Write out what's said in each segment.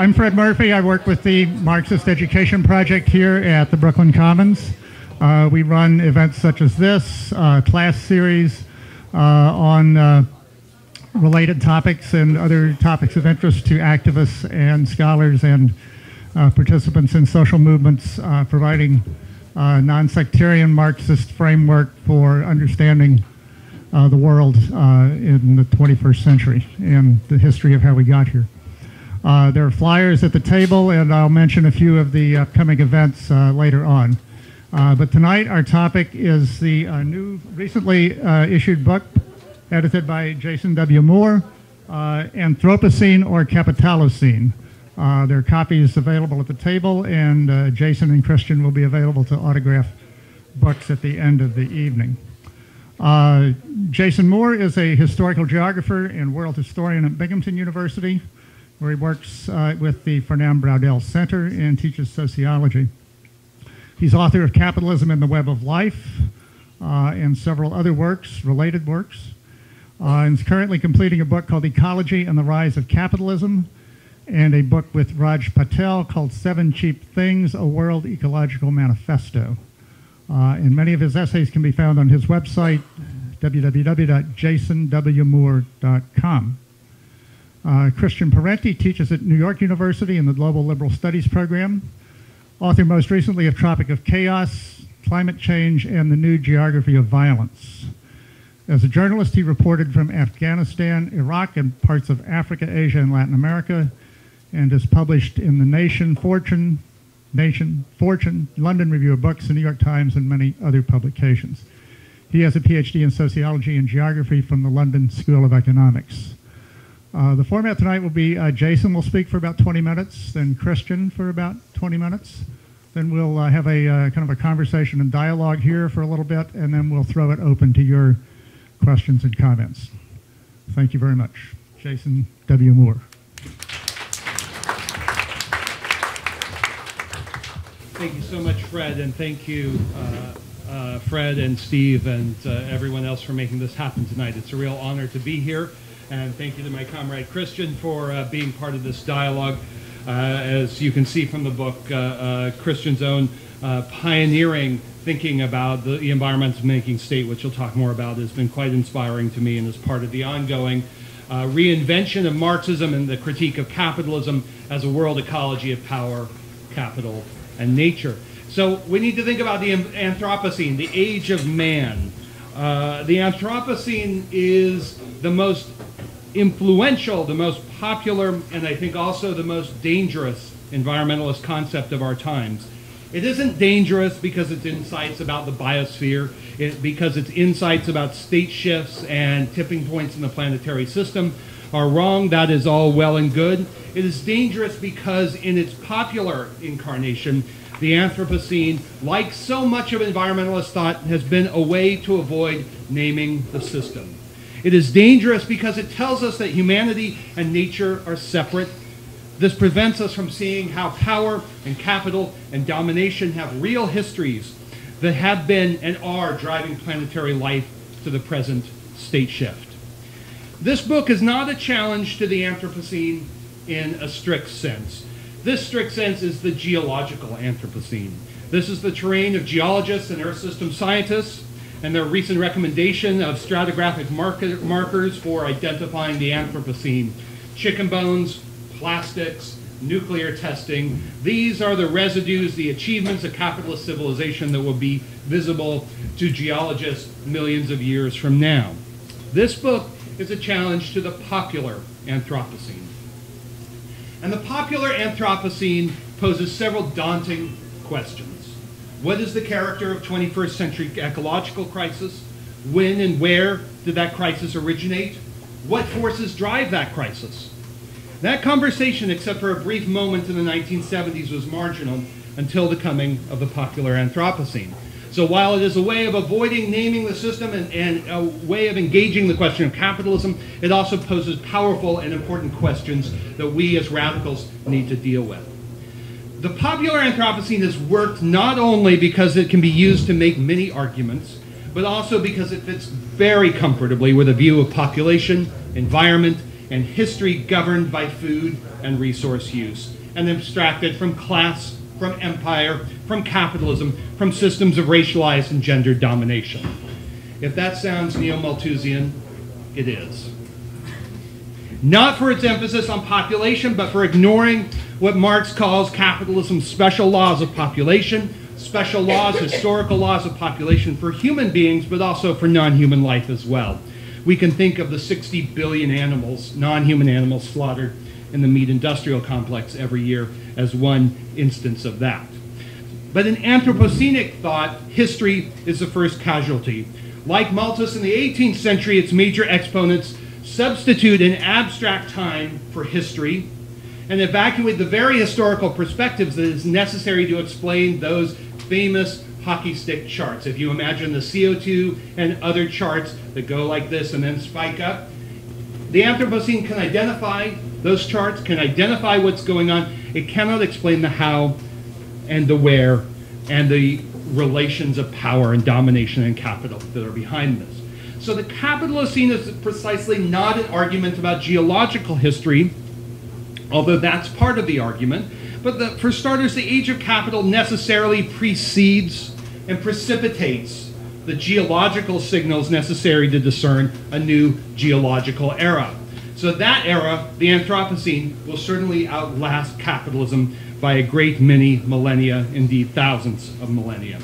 I'm Fred Murphy. I work with the Marxist Education Project here at the Brooklyn Commons. Uh, we run events such as this, uh, class series uh, on uh, related topics and other topics of interest to activists and scholars and uh, participants in social movements, uh, providing non-sectarian Marxist framework for understanding the world in the 21st century and the history of how we got here. Uh, there are flyers at the table, and I'll mention a few of the upcoming events uh, later on. Uh, but tonight, our topic is the uh, new, recently uh, issued book edited by Jason W. Moore, uh, Anthropocene or Capitalocene. there are copies available at the table, and Jason and Christian will be available to autograph books at the end of the evening. Jason Moore is a historical geographer and world historian at Binghamton University where he works uh, with the Fernand Braudel Center and teaches sociology. He's author of Capitalism and the Web of Life uh, and several other works, related works. Uh, and is currently completing a book called Ecology and the Rise of Capitalism and a book with Raj Patel called Seven Cheap Things, A World Ecological Manifesto. Uh, and many of his essays can be found on his website, www.jasonwmoore.com. Uh, Christian Parenti teaches at New York University in the Global Liberal Studies program, author most recently of Tropic of Chaos, Climate Change, and the New Geography of Violence. As a journalist, he reported from Afghanistan, Iraq, and parts of Africa, Asia, and Latin America, and has published in The Nation, Fortune, Nation, Fortune, London Review of Books, the New York Times, and many other publications. He has a PhD in sociology and geography from the London School of Economics. Uh, the format tonight will be uh, Jason will speak for about 20 minutes, then Christian for about 20 minutes. Then we'll uh, have a uh, kind of a conversation and dialogue here for a little bit, and then we'll throw it open to your questions and comments. Thank you very much. Jason W. Moore. Thank you so much, Fred, and thank you, uh, uh, Fred and Steve and everyone else for making this happen tonight. It's a real honor to be here. And thank you to my comrade Christian for uh, being part of this dialogue. Uh, as you can see from the book, uh, uh Christian's own uh, pioneering thinking about the environmental making state, which you'll talk more about, has been quite inspiring to me and is part of the ongoing reinvention of Marxism and the critique of capitalism as a world ecology of power, capital, and nature. So we need to think about the Anthropocene, the age of man. Uh, the Anthropocene is the most influential, the most popular, and I think also the most dangerous environmentalist concept of our times. It isn't dangerous because it's insights about the biosphere, it, because its insights about state shifts and tipping points in the planetary system are wrong. That is all well and good. It is dangerous because, in its popular incarnation, the Anthropocene, like so much of environmentalist thought, has been a way to avoid naming the system. It is dangerous because it tells us that humanity and nature are separate. This prevents us from seeing how power and capital and domination have real histories that have been and are driving planetary life to the present state shift. This book is not a challenge to the Anthropocene in a strict sense. This strict sense is the geological Anthropocene. This is the terrain of geologists and Earth system scientists and their recent recommendation of stratigraphic marker, markers for identifying the Anthropocene. Chicken bones, plastics, nuclear testing. These are the residues, the achievements of capitalist civilization that will be visible to geologists millions of years from now. This book is a challenge to the popular Anthropocene. And the popular Anthropocene poses several daunting questions. What is the character of 21st century ecological crisis? When and where did that crisis originate? What forces drive that crisis? That conversation, except for a brief moment in the 1970s, was marginal until the coming of the popular Anthropocene. So while it is a way of avoiding naming the system and, and, a way of engaging the question of capitalism, it also poses powerful and important questions that we as radicals need to deal with the popular Anthropocene has worked not only because it can be used to make many arguments, but also because it fits very comfortably with a view of population, environment, and history governed by food and resource use, and abstracted from class, from empire, from capitalism, from systems of racialized and gendered domination. If that sounds neo-Malthusian, it is. Not for its emphasis on population, but for ignoring what Marx calls capitalism's special laws of population, special laws, historical laws of population for human beings, but also for non-human life as well. We can think of the 60 billion animals, non-human animals slaughtered in the meat industrial complex every year as one instance of that. But in Anthropocenic thought, history is the first casualty. Like Malthus in the 18th century, its major exponents substitute an abstract time for history and evacuate the very historical perspectives that is necessary to explain those famous hockey stick charts. If you imagine the CO2 and other charts that go like this and then spike up, the Anthropocene can identify those charts, can identify what's going on. It cannot explain the how and the where and the relations of power and domination and capital that are behind this. So the Capitalocene is precisely not an argument about geological history, although that's part of the argument. But the, for starters, the age of capital necessarily precedes and precipitates the geological signals necessary to discern a new geological era. So that era, the Anthropocene, will certainly outlast capitalism by a great many millennia, indeed thousands of millennia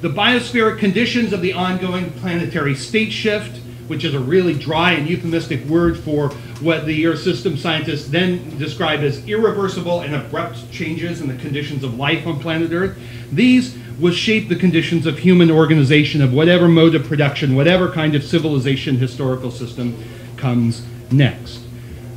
the biospheric conditions of the ongoing planetary state shift, which is a really dry and euphemistic word for what the Earth system scientists then describe as irreversible and abrupt changes in the conditions of life on planet Earth. These will shape the conditions of human organization of whatever mode of production, whatever kind of civilization historical system comes next.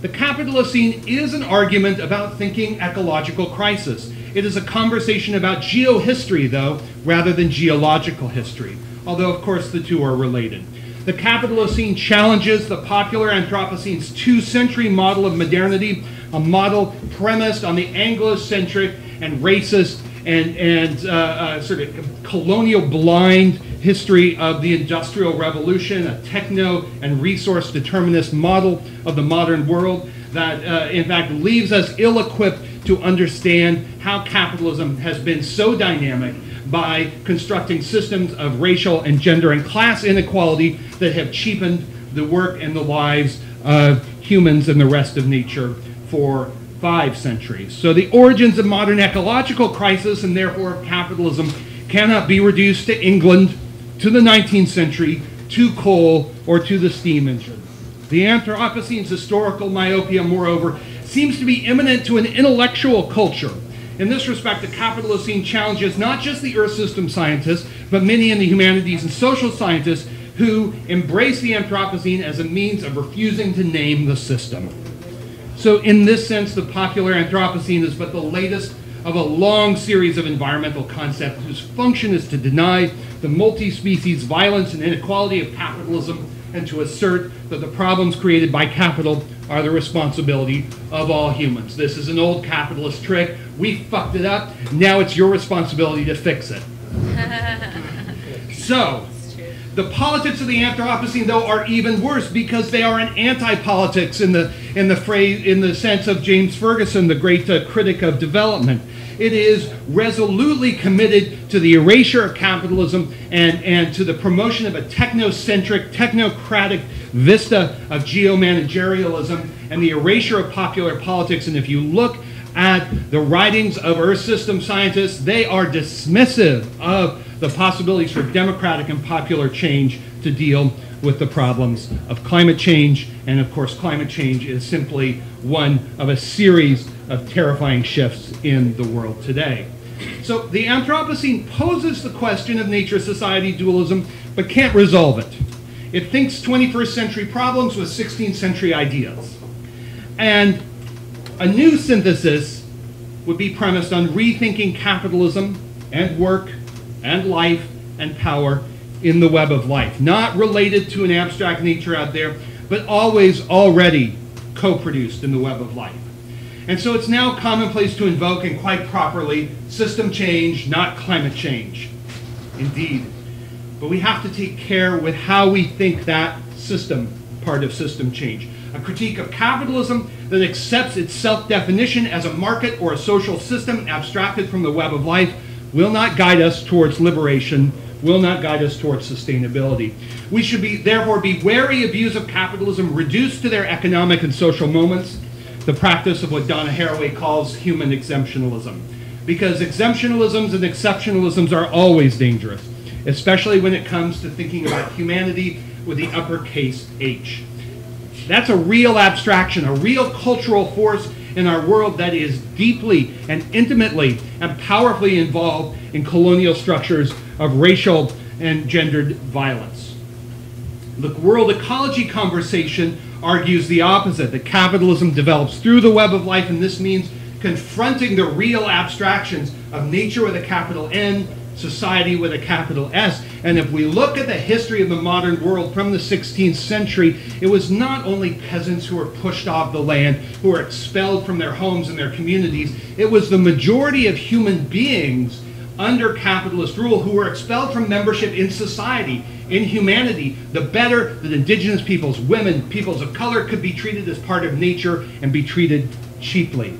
The Capitalocene is an argument about thinking ecological crisis. It is a conversation about geohistory, though, rather than geological history, although, of course, the two are related. The Capitalocene challenges the popular Anthropocene's two century model of modernity, a model premised on the Anglo-centric and racist and, and uh, uh, sort of colonial blind history of the Industrial Revolution, a techno and resource determinist model of the modern world that, uh, in fact, leaves us ill equipped to understand how capitalism has been so dynamic by constructing systems of racial and gender and class inequality that have cheapened the work and the lives of humans and the rest of nature for five centuries. So the origins of modern ecological crisis and therefore of capitalism cannot be reduced to England, to the 19th century, to coal, or to the steam engine. The Anthropocene's historical myopia, moreover, seems to be immanent to an intellectual culture. In this respect, the Capitalocene challenges not just the Earth system scientists, but many in the humanities and social scientists who embrace the Anthropocene as a means of refusing to name the system. So, in this sense, the popular Anthropocene is but the latest of a long series of environmental concepts whose function is to deny the multi species violence and inequality of capitalism and to assert that the problems created by capital are the responsibility of all humans. This is an old capitalist trick. We fucked it up. Now it's your responsibility to fix it. so, the politics of the Anthropocene, though, are even worse because they are an anti-politics in the in the phrase in the sense of James Ferguson, the great uh, critic of development. It is resolutely committed to the erasure of capitalism and, and to the promotion of a technocentric, technocratic vista of geomanagerialism and the erasure of popular politics. And if you look at the writings of Earth system scientists, they are dismissive of the possibilities for democratic and popular change to deal with the problems of climate change. And of course, climate change is simply one of a series of terrifying shifts in the world today. So the Anthropocene poses the question of nature society dualism, but can't resolve it. It thinks 21st century problems with 16th century ideas. And a new synthesis would be premised on rethinking capitalism and work and life and power in the web of life, not related to an abstract nature out there, but always already co produced in the web of life. And so it's now commonplace to invoke, and quite properly, system change, not climate change. Indeed. But we have to take care with how we think that system, part of system change. A critique of capitalism that accepts its self definition as a market or a social system abstracted from the web of life will not guide us towards liberation, will not guide us towards sustainability. We should be, therefore be wary of views of capitalism reduced to their economic and social moments, the practice of what Donna Haraway calls human exemptionalism. Because exemptionalisms and exceptionalisms are always dangerous, especially when it comes to thinking about humanity with the uppercase H. That's a real abstraction, a real cultural force in our world that is deeply and intimately and powerfully involved in colonial structures of racial and gendered violence. The world ecology conversation argues the opposite that capitalism develops through the web of life, and this means confronting the real abstractions of nature with a capital N society with a capital S. And if we look at the history of the modern world from the 16th century, it was not only peasants who were pushed off the land, who were expelled from their homes and their communities, it was the majority of human beings under capitalist rule who were expelled from membership in society, in humanity. The better that indigenous peoples, women, peoples of color could be treated as part of nature and be treated cheaply.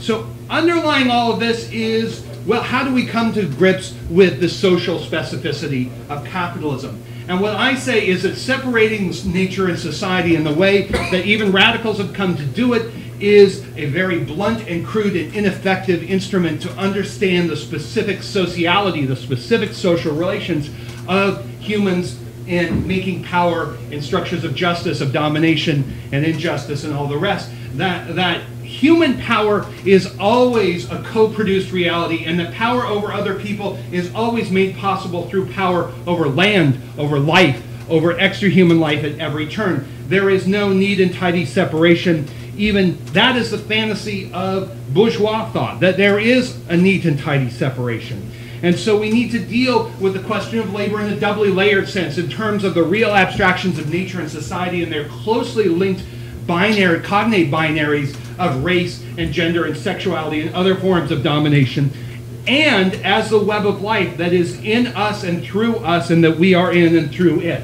So, underlying all of this is well, how do we come to grips with the social specificity of capitalism? And what I say is that separating nature and society in the way that even radicals have come to do it is a very blunt and crude and ineffective instrument to understand the specific sociality, the specific social relations of humans in making power in structures of justice, of domination and injustice and all the rest. That, that human power is always a co-produced reality and that power over other people is always made possible through power over land, over life, over extra-human life at every turn. There is no neat and tidy separation. Even that is the fantasy of bourgeois thought, that there is a neat and tidy separation. And so we need to deal with the question of labor in a doubly layered sense in terms of the real abstractions of nature and society and their closely linked binary, cognate binaries of race and gender and sexuality and other forms of domination, and as the web of life that is in us and through us and that we are in and through it.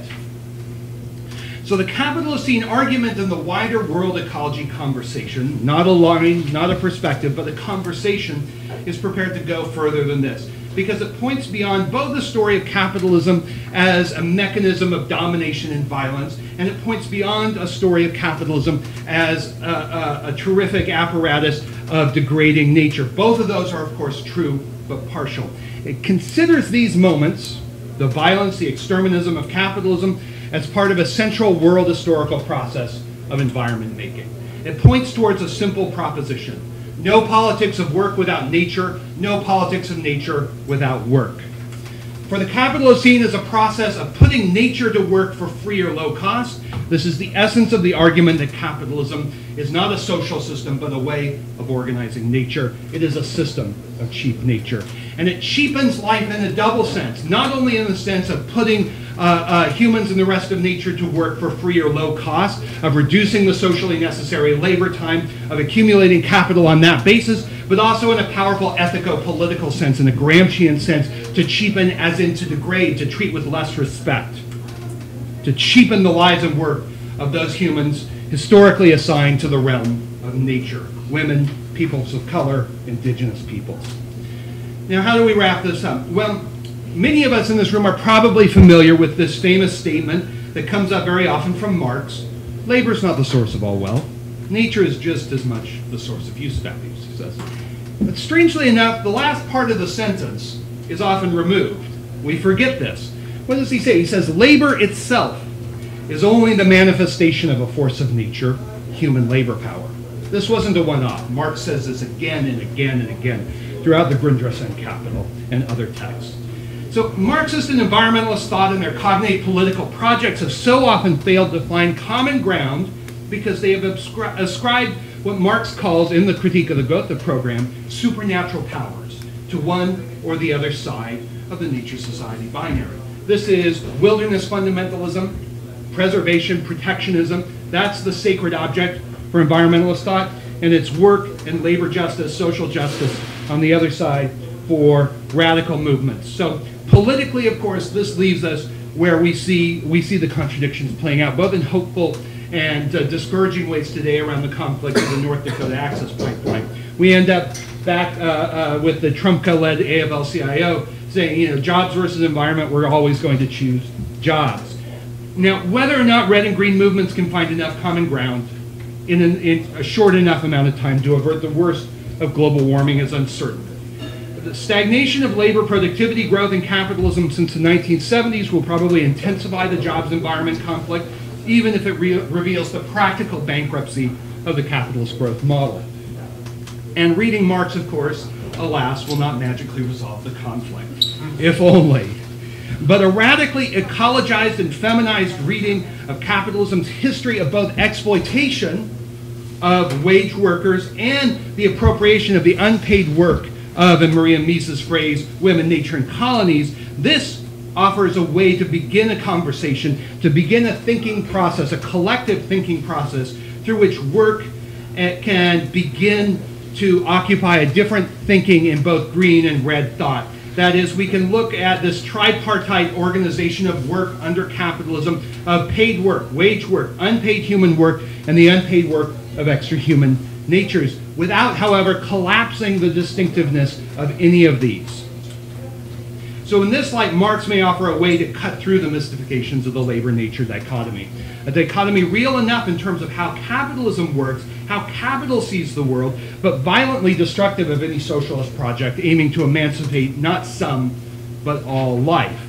So the Capitalocene argument in the wider world ecology conversation, not a line, not a perspective, but a conversation, is prepared to go further than this because it points beyond both the story of capitalism as a mechanism of domination and violence, and it points beyond a story of capitalism as a, a, a terrific apparatus of degrading nature. Both of those are, of course, true but partial. It considers these moments, the violence, the exterminism of capitalism, as part of a central world historical process of environment making. It points towards a simple proposition no politics of work without nature, no politics of nature without work. For the capitalist Capitalocene is a process of putting nature to work for free or low cost. This is the essence of the argument that capitalism is not a social system, but a way of organizing nature. It is a system of cheap nature. And it cheapens life in a double sense, not only in the sense of putting Uh, uh, humans and the rest of nature to work for free or low cost, of reducing the socially necessary labor time, of accumulating capital on that basis, but also in a powerful ethico-political sense, in a Gramscian sense, to cheapen as in to degrade, to treat with less respect, to cheapen the lives and work of those humans historically assigned to the realm of nature, women, peoples of color, indigenous peoples. Now, how do we wrap this up? Well, Many of us in this room are probably familiar with this famous statement that comes up very often from Marx. Labor is not the source of all wealth. Nature is just as much the source of use value, he says. But strangely enough, the last part of the sentence is often removed. We forget this. What does he say? He says, labor itself is only the manifestation of a force of nature, human labor power. This wasn't a one-off. Marx says this again and again and again throughout the Grundrisse and Capital and other texts. So Marxist and environmentalist thought in their cognate political projects have so often failed to find common ground because they have ascribed what Marx calls in the Critique of the Gotha program supernatural powers to one or the other side of the nature society binary. This is wilderness fundamentalism, preservation, protectionism. That's the sacred object for environmentalist thought, and it's work and labor justice, social justice on the other side for radical movements. So politically, of course, this leaves us where we see we see the contradictions playing out, both in hopeful and uh, discouraging ways today around the conflict of the North Dakota Access Pipeline. We end up back uh, uh, with the Trumka-led AFL-CIO saying, you know, jobs versus environment, we're always going to choose jobs. Now, whether or not red and green movements can find enough common ground in, an, in a short enough amount of time to avert the worst of global warming is uncertain. The stagnation of labor productivity growth in capitalism since the 1970s will probably intensify the jobs environment conflict, even if it re reveals the practical bankruptcy of the capitalist growth model. And reading Marx, of course, alas, will not magically resolve the conflict, if only. But a radically ecologized and feminized reading of capitalism's history of both exploitation of wage workers and the appropriation of the unpaid work of, in Maria Mies's phrase, women, nature, and colonies, this offers a way to begin a conversation, to begin a thinking process, a collective thinking process through which work eh, can begin to occupy a different thinking in both green and red thought. That is, we can look at this tripartite organization of work under capitalism, of paid work, wage work, unpaid human work, and the unpaid work of extra-human natures, without, however, collapsing the distinctiveness of any of these. So in this light, Marx may offer a way to cut through the mystifications of the labor-nature dichotomy. A dichotomy real enough in terms of how capitalism works, how capital sees the world, but violently destructive of any socialist project aiming to emancipate not some, but all life.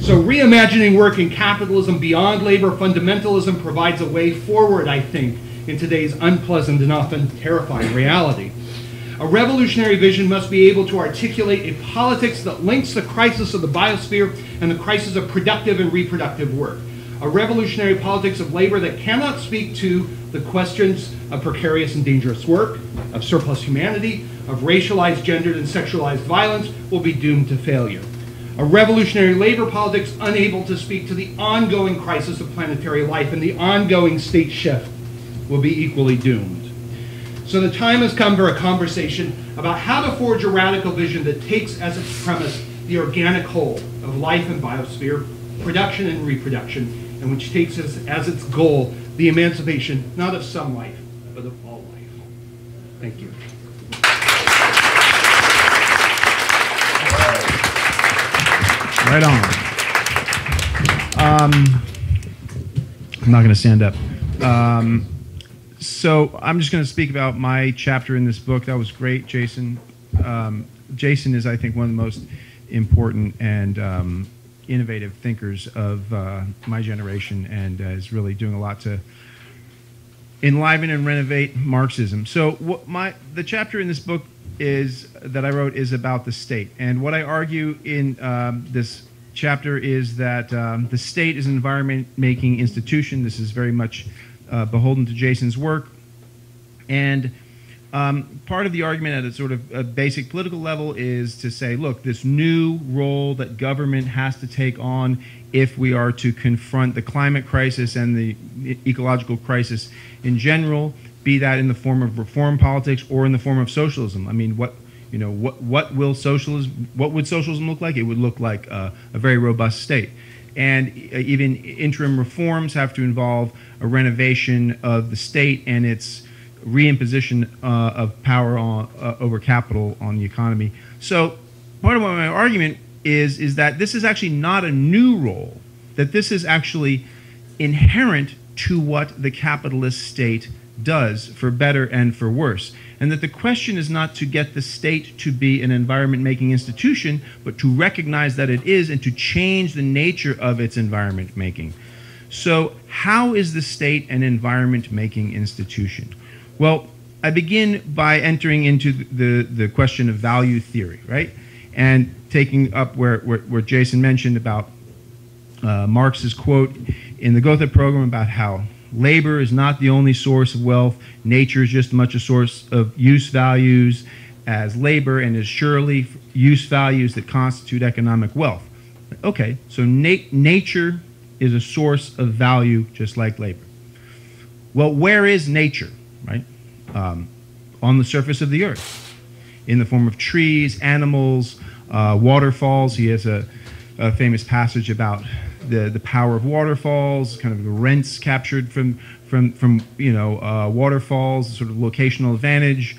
So reimagining work in capitalism beyond labor fundamentalism provides a way forward, I think, in today's unpleasant and often terrifying reality. A revolutionary vision must be able to articulate a politics that links the crisis of the biosphere and the crisis of productive and reproductive work. A revolutionary politics of labor that cannot speak to the questions of precarious and dangerous work, of surplus humanity, of racialized, gendered, and sexualized violence will be doomed to failure. A revolutionary labor politics unable to speak to the ongoing crisis of planetary life and the ongoing state shift will be equally doomed. So the time has come for a conversation about how to forge a radical vision that takes as its premise the organic whole of life and biosphere, production and reproduction, and which takes as, as its goal the emancipation not of some life, but of all life. Thank you. Right on. Um, I'm not going to stand up. Um, so I'm just going to speak about my chapter in this book. That was great, Jason. Um, Jason is, I think, one of the most important and um, innovative thinkers of uh, my generation, and uh, is really doing a lot to enliven and renovate Marxism. So, what my the chapter in this book is that I wrote is about the state, and what I argue in um, this chapter is that um, the state is an environment-making institution. This is very much uh, beholden to Jason's work. And um, part of the argument at a sort of a basic political level is to say, look, this new role that government has to take on if we are to confront the climate crisis and the ecological crisis in general, be that in the form of reform politics or in the form of socialism. I mean, what you know, what what will socialism? What would socialism look like? It would look like a very robust state and even interim reforms have to involve a renovation of the state and its reimposition uh, of power on, uh, over capital on the economy. So part of my argument is is that this is actually not a new role, that this is actually inherent to what the capitalist state does, for better and for worse. And that the question is not to get the state to be an environment making institution, but to recognize that it is and to change the nature of its environment making. So, how is the state an environment making institution? Well, I begin by entering into the, the question of value theory, right? And taking up where, where, where Jason mentioned about uh, Marx's quote in the Gotha program about how Labor is not the only source of wealth. Nature is just as much a source of use values as labor, and is surely use values that constitute economic wealth. Okay, so na- nature is a source of value just like labor. Well, where is nature, right? Um, on the surface of the earth, in the form of trees, animals, uh, waterfalls. He has a, a famous passage about the, the power of waterfalls, kind of the rents captured from, from, from you know, uh, waterfalls, sort of locational advantage,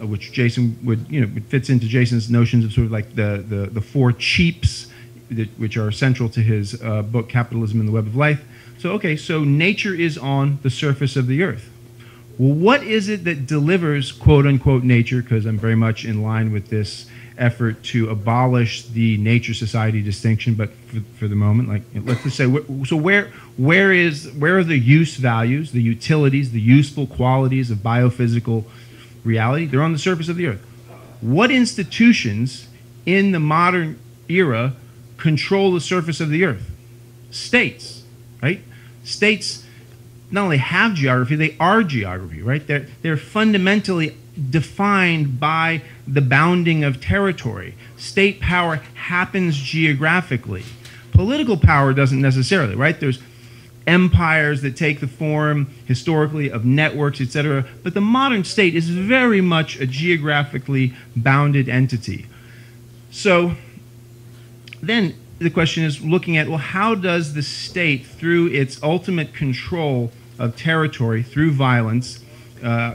uh, which Jason would, you know, fits into Jason's notions of sort of like the, the, the four cheaps, that, which are central to his uh, book, Capitalism in the Web of Life. So, okay, so nature is on the surface of the earth. Well, what is it that delivers quote unquote nature? Because I'm very much in line with this effort to abolish the nature society distinction, but for, for the moment, like let's just say, so where where is where are the use values, the utilities, the useful qualities of biophysical reality? They're on the surface of the earth. What institutions in the modern era control the surface of the earth? States, right? States not only have geography, they are geography, right? They're, they're fundamentally defined by the bounding of territory. State power happens geographically. Political power doesn't necessarily, right? There's empires that take the form historically of networks, etc. But the modern state is very much a geographically bounded entity. So then the question is looking at well, how does the state, through its ultimate control of territory through violence, uh,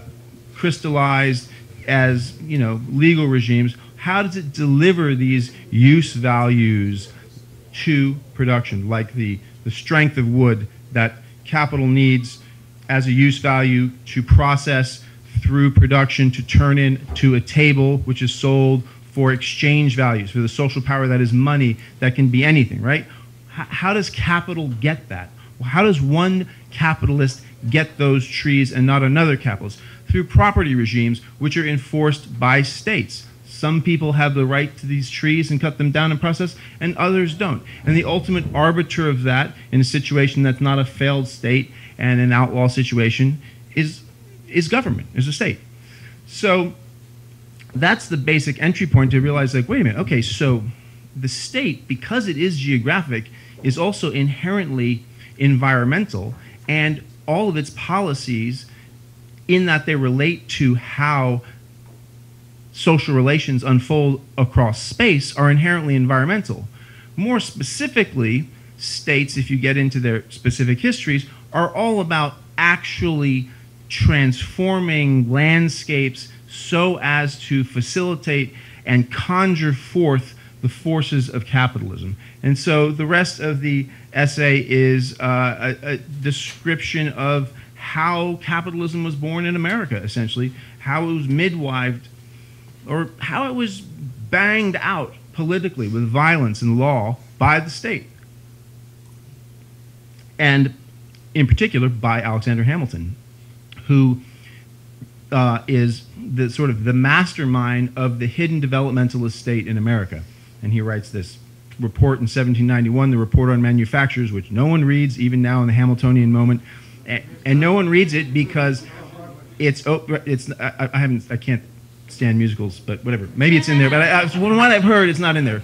crystallized as you know legal regimes. How does it deliver these use values to production, like the the strength of wood that capital needs as a use value to process through production to turn into a table which is sold for exchange values, for the social power that is money, that can be anything, right? H- how does capital get that? How does one capitalist get those trees and not another capitalist? Through property regimes which are enforced by states. Some people have the right to these trees and cut them down in process, and others don't. And the ultimate arbiter of that in a situation that's not a failed state and an outlaw situation is, is government, is the state. So that's the basic entry point to realize like, wait a minute, okay, so the state, because it is geographic, is also inherently environmental, and all of its policies, in that they relate to how social relations unfold across space, are inherently environmental. More specifically, states, if you get into their specific histories, are all about actually transforming landscapes so as to facilitate and conjure forth the forces of capitalism. And so the rest of the essay is uh, a, a, description of how capitalism was born in America, essentially, how it was midwived, or how it was banged out politically with violence and law by the state. And in particular, by Alexander Hamilton, who uh, is the sort of the mastermind of the hidden developmentalist state in America. And he writes this report in 1791, the report on manufactures, which no one reads even now in the Hamiltonian moment, and, no one reads it because it's oh, it's I, I, haven't I can't stand musicals, but whatever. Maybe it's in there, but I, I, from what I've heard, it's not in there.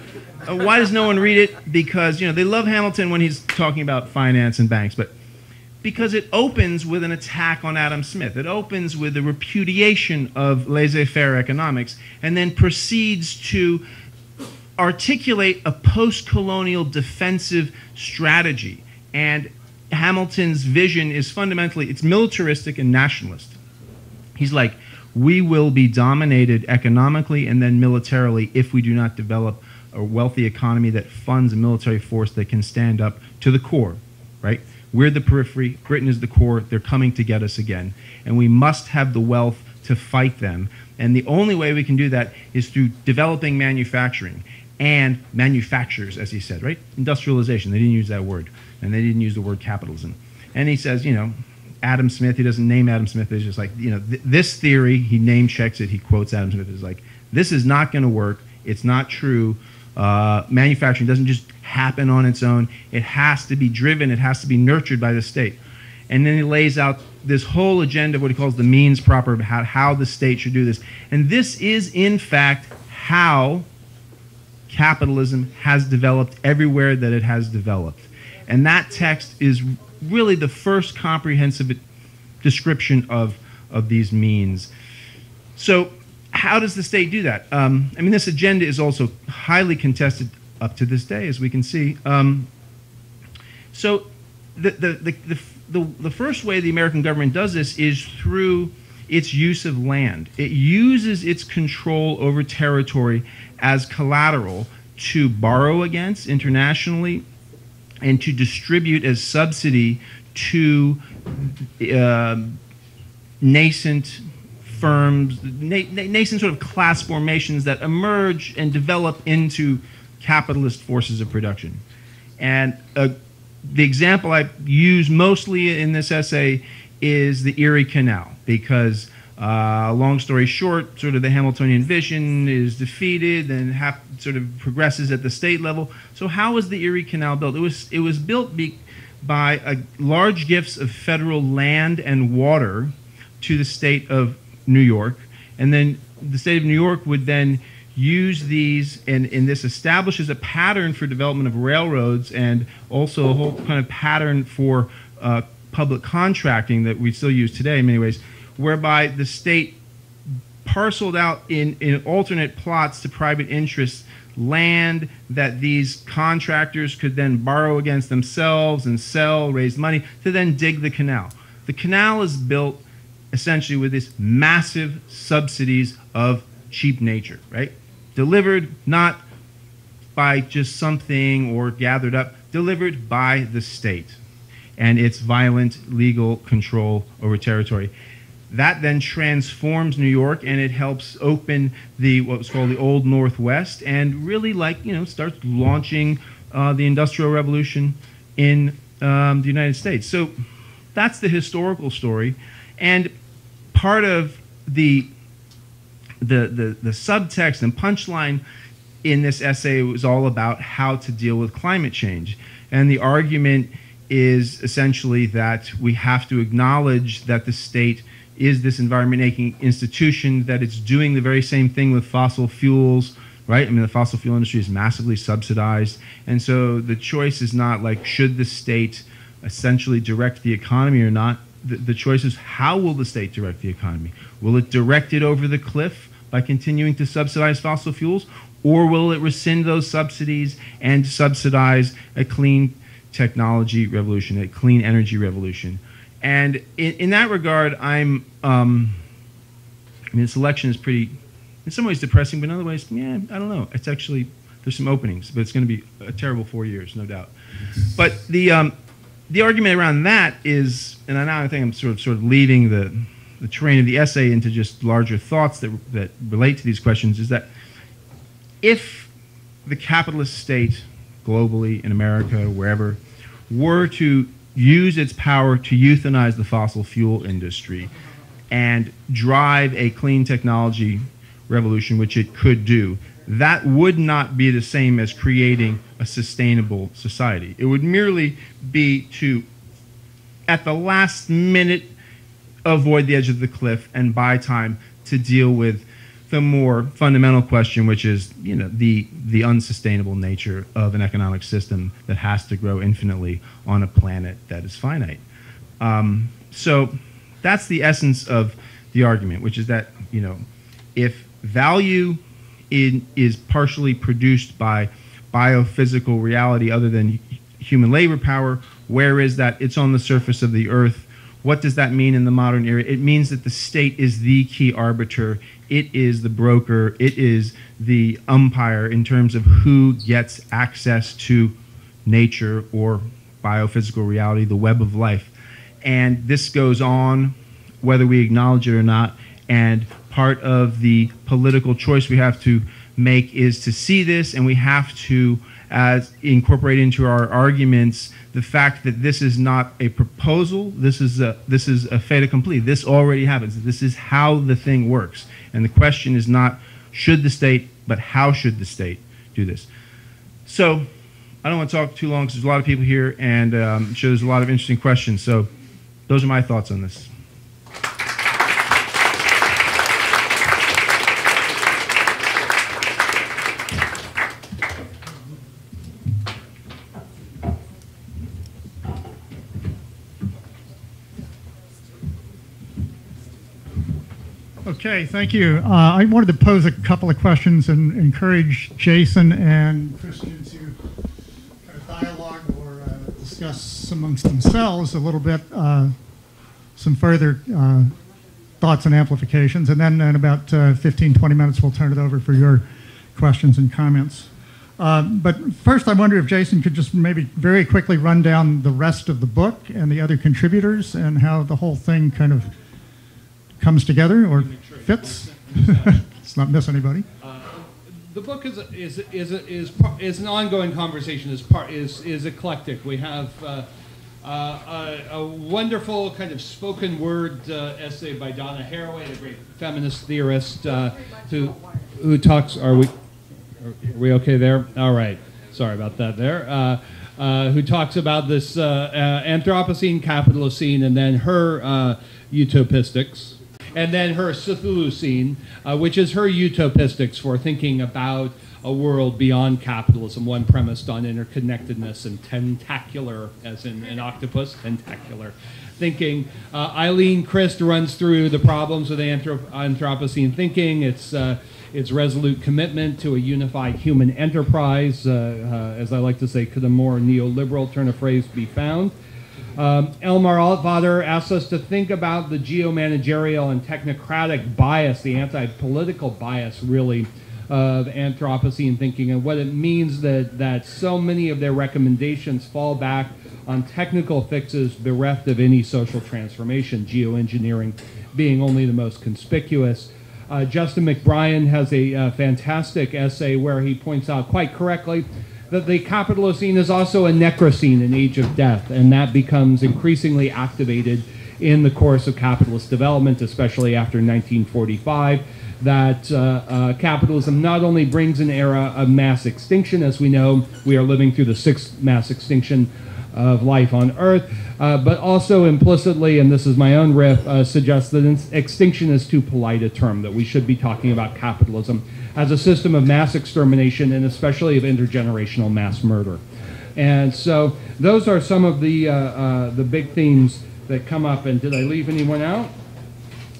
Uh, why does no one read it? Because you know they love Hamilton when he's talking about finance and banks, but because it opens with an attack on Adam Smith. It opens with a repudiation of laissez faire economics and then proceeds to articulate a post colonial defensive strategy. And Hamilton's vision is fundamentally it's militaristic and nationalist. He's like, we will be dominated economically and then militarily if we do not develop a wealthy economy that funds a military force that can stand up to the core, right? We're the periphery, Britain is the core, they're coming to get us again. And we must have the wealth to fight them. And the only way we can do that is through developing manufacturing and manufacturers, as he said, right? Industrialization. They didn't use that word. And they didn't use the word capitalism. And he says, you know, Adam Smith, he doesn't name Adam Smith, it's just like, you know, th- this theory, he name checks it, he quotes Adam Smith, is like, this is not going to work, it's not true. Uh, manufacturing doesn't just happen on its own. It has to be driven, it has to be nurtured by the state. And then he lays out this whole agenda of what he calls the means proper of how, how the state should do this. And this is, in fact, how capitalism has developed everywhere that it has developed. And that text is really the first comprehensive description of, of these means. So, how does the state do that? Um, I mean, this agenda is also highly contested up to this day, as we can see. Um, So the, the, the, the, the, the first way the American government does this is through its use of land. It uses its control over territory as collateral to borrow against internationally and to distribute as subsidy to uh, nascent firms, na- nascent sort of class formations that emerge and develop into capitalist forces of production. And uh, the example I use mostly in this essay is the Erie Canal, because uh, long story short, sort of the Hamiltonian vision is defeated and hap- sort of progresses at the state level. So how was the Erie Canal built? It was it was built be- by uh, large gifts of federal land and water to the state of New York, and then the state of New York would then use these, and, and this establishes a pattern for development of railroads and also a whole kind of pattern for uh, public contracting that we still use today in many ways, whereby the state parceled out in, in alternate plots to private interests land that these contractors could then borrow against themselves and sell, raise money to then dig the canal. The canal is built essentially with this massive subsidies of cheap nature, right? Delivered not by just something or gathered up, delivered by the state and its violent legal control over territory. That then transforms New York and it helps open the what was called the Old Northwest and really like you know starts launching uh, the Industrial Revolution in um, the United States. So that's the historical story, and part of the the, the, the subtext and punchline in this essay was all about how to deal with climate change. And the argument is essentially that we have to acknowledge that the state is this environment making institution, that it's doing the very same thing with fossil fuels, right? I mean, the fossil fuel industry is massively subsidized. And so the choice is not like, should the state essentially direct the economy or not? The, the choice is, how will the state direct the economy? Will it direct it over the cliff by continuing to subsidize fossil fuels? Or will it rescind those subsidies and subsidize a clean technology revolution, a clean energy revolution? And in, in that regard, I'm, um, I mean, this election is pretty, in some ways depressing, but in other ways, yeah, I don't know. It's actually, there's some openings, but it's going to be a terrible four years, no doubt. But the, um, the argument around that is, and now I think I'm sort of, sort of leading the, the terrain of the essay into just larger thoughts that, that relate to these questions, is that if the capitalist state globally, in America, wherever, were to use its power to euthanize the fossil fuel industry and drive a clean technology revolution, which it could do, that would not be the same as creating a sustainable society. It would merely be to, at the last minute, avoid the edge of the cliff and buy time to deal with the more fundamental question, which is you know the the unsustainable nature of an economic system that has to grow infinitely on a planet that is finite. Um, so that's the essence of the argument, which is that you know if value in, is partially produced by biophysical reality other than human labor power, where is that? It's on the surface of the earth. What does that mean in the modern era? It means that the state is the key arbiter it is the broker, it is the umpire in terms of who gets access to nature or biophysical reality, the web of life. And this goes on whether we acknowledge it or not. And part of the political choice we have to make is to see this, and we have to as incorporate into our arguments the fact that this is not a proposal. This is a this is a fait accompli. This already happens. This is how the thing works. And the question is not should the state, but how should the state do this? So I don't want to talk too long because there's a lot of people here, and um, I'm sure there's a lot of interesting questions. So those are my thoughts on this. Okay, thank you. Uh, I wanted to pose a couple of questions and encourage Jason and Christian to kind of dialogue or uh, discuss amongst themselves a little bit uh, some further uh, thoughts and amplifications. And then in about uh, 15, 20 minutes, we'll turn it over for your questions and comments. Uh, but first, I wonder if Jason could just maybe very quickly run down the rest of the book and the other contributors and how the whole thing kind of comes together or fits. Let's not miss anybody. the book is is is is is an ongoing conversation. is part is is eclectic. We have. Uh, uh, a, a wonderful kind of spoken word uh, essay by Donna Haraway, a great feminist theorist, uh, who who talks. Are we are we okay there? All right. Sorry about that. There. Uh, uh, who talks about this uh, uh, Anthropocene, Capitalocene, and then her uh, utopistics, and then her Chthulucene, uh, which is her utopistics for thinking about a world beyond capitalism, one premised on interconnectedness and tentacular, as in an octopus, tentacular thinking. Uh, Eileen Crist runs through the problems with anthrop- Anthropocene thinking. It's uh, its resolute commitment to a unified human enterprise. Uh, uh, as I like to say, could a more neoliberal turn of phrase be found? Um, Elmar Altvater asks us to think about the geomanagerial and technocratic bias, the anti political bias, really, of Anthropocene thinking and what it means that, that so many of their recommendations fall back on technical fixes bereft of any social transformation, geoengineering being only the most conspicuous. Uh, Justin McBrien has a uh, fantastic essay where he points out quite correctly that the Capitalocene is also a necrocene, an age of death, and that becomes increasingly activated in the course of capitalist development, especially after 1945. That uh, uh, capitalism not only brings an era of mass extinction, as we know, we are living through the sixth mass extinction of life on Earth, uh, but also implicitly, and this is my own riff, uh, suggests that extinction is too polite a term, that we should be talking about capitalism as a system of mass extermination and especially of intergenerational mass murder. And so those are some of the, uh, uh, the big themes that come up. And did I leave anyone out?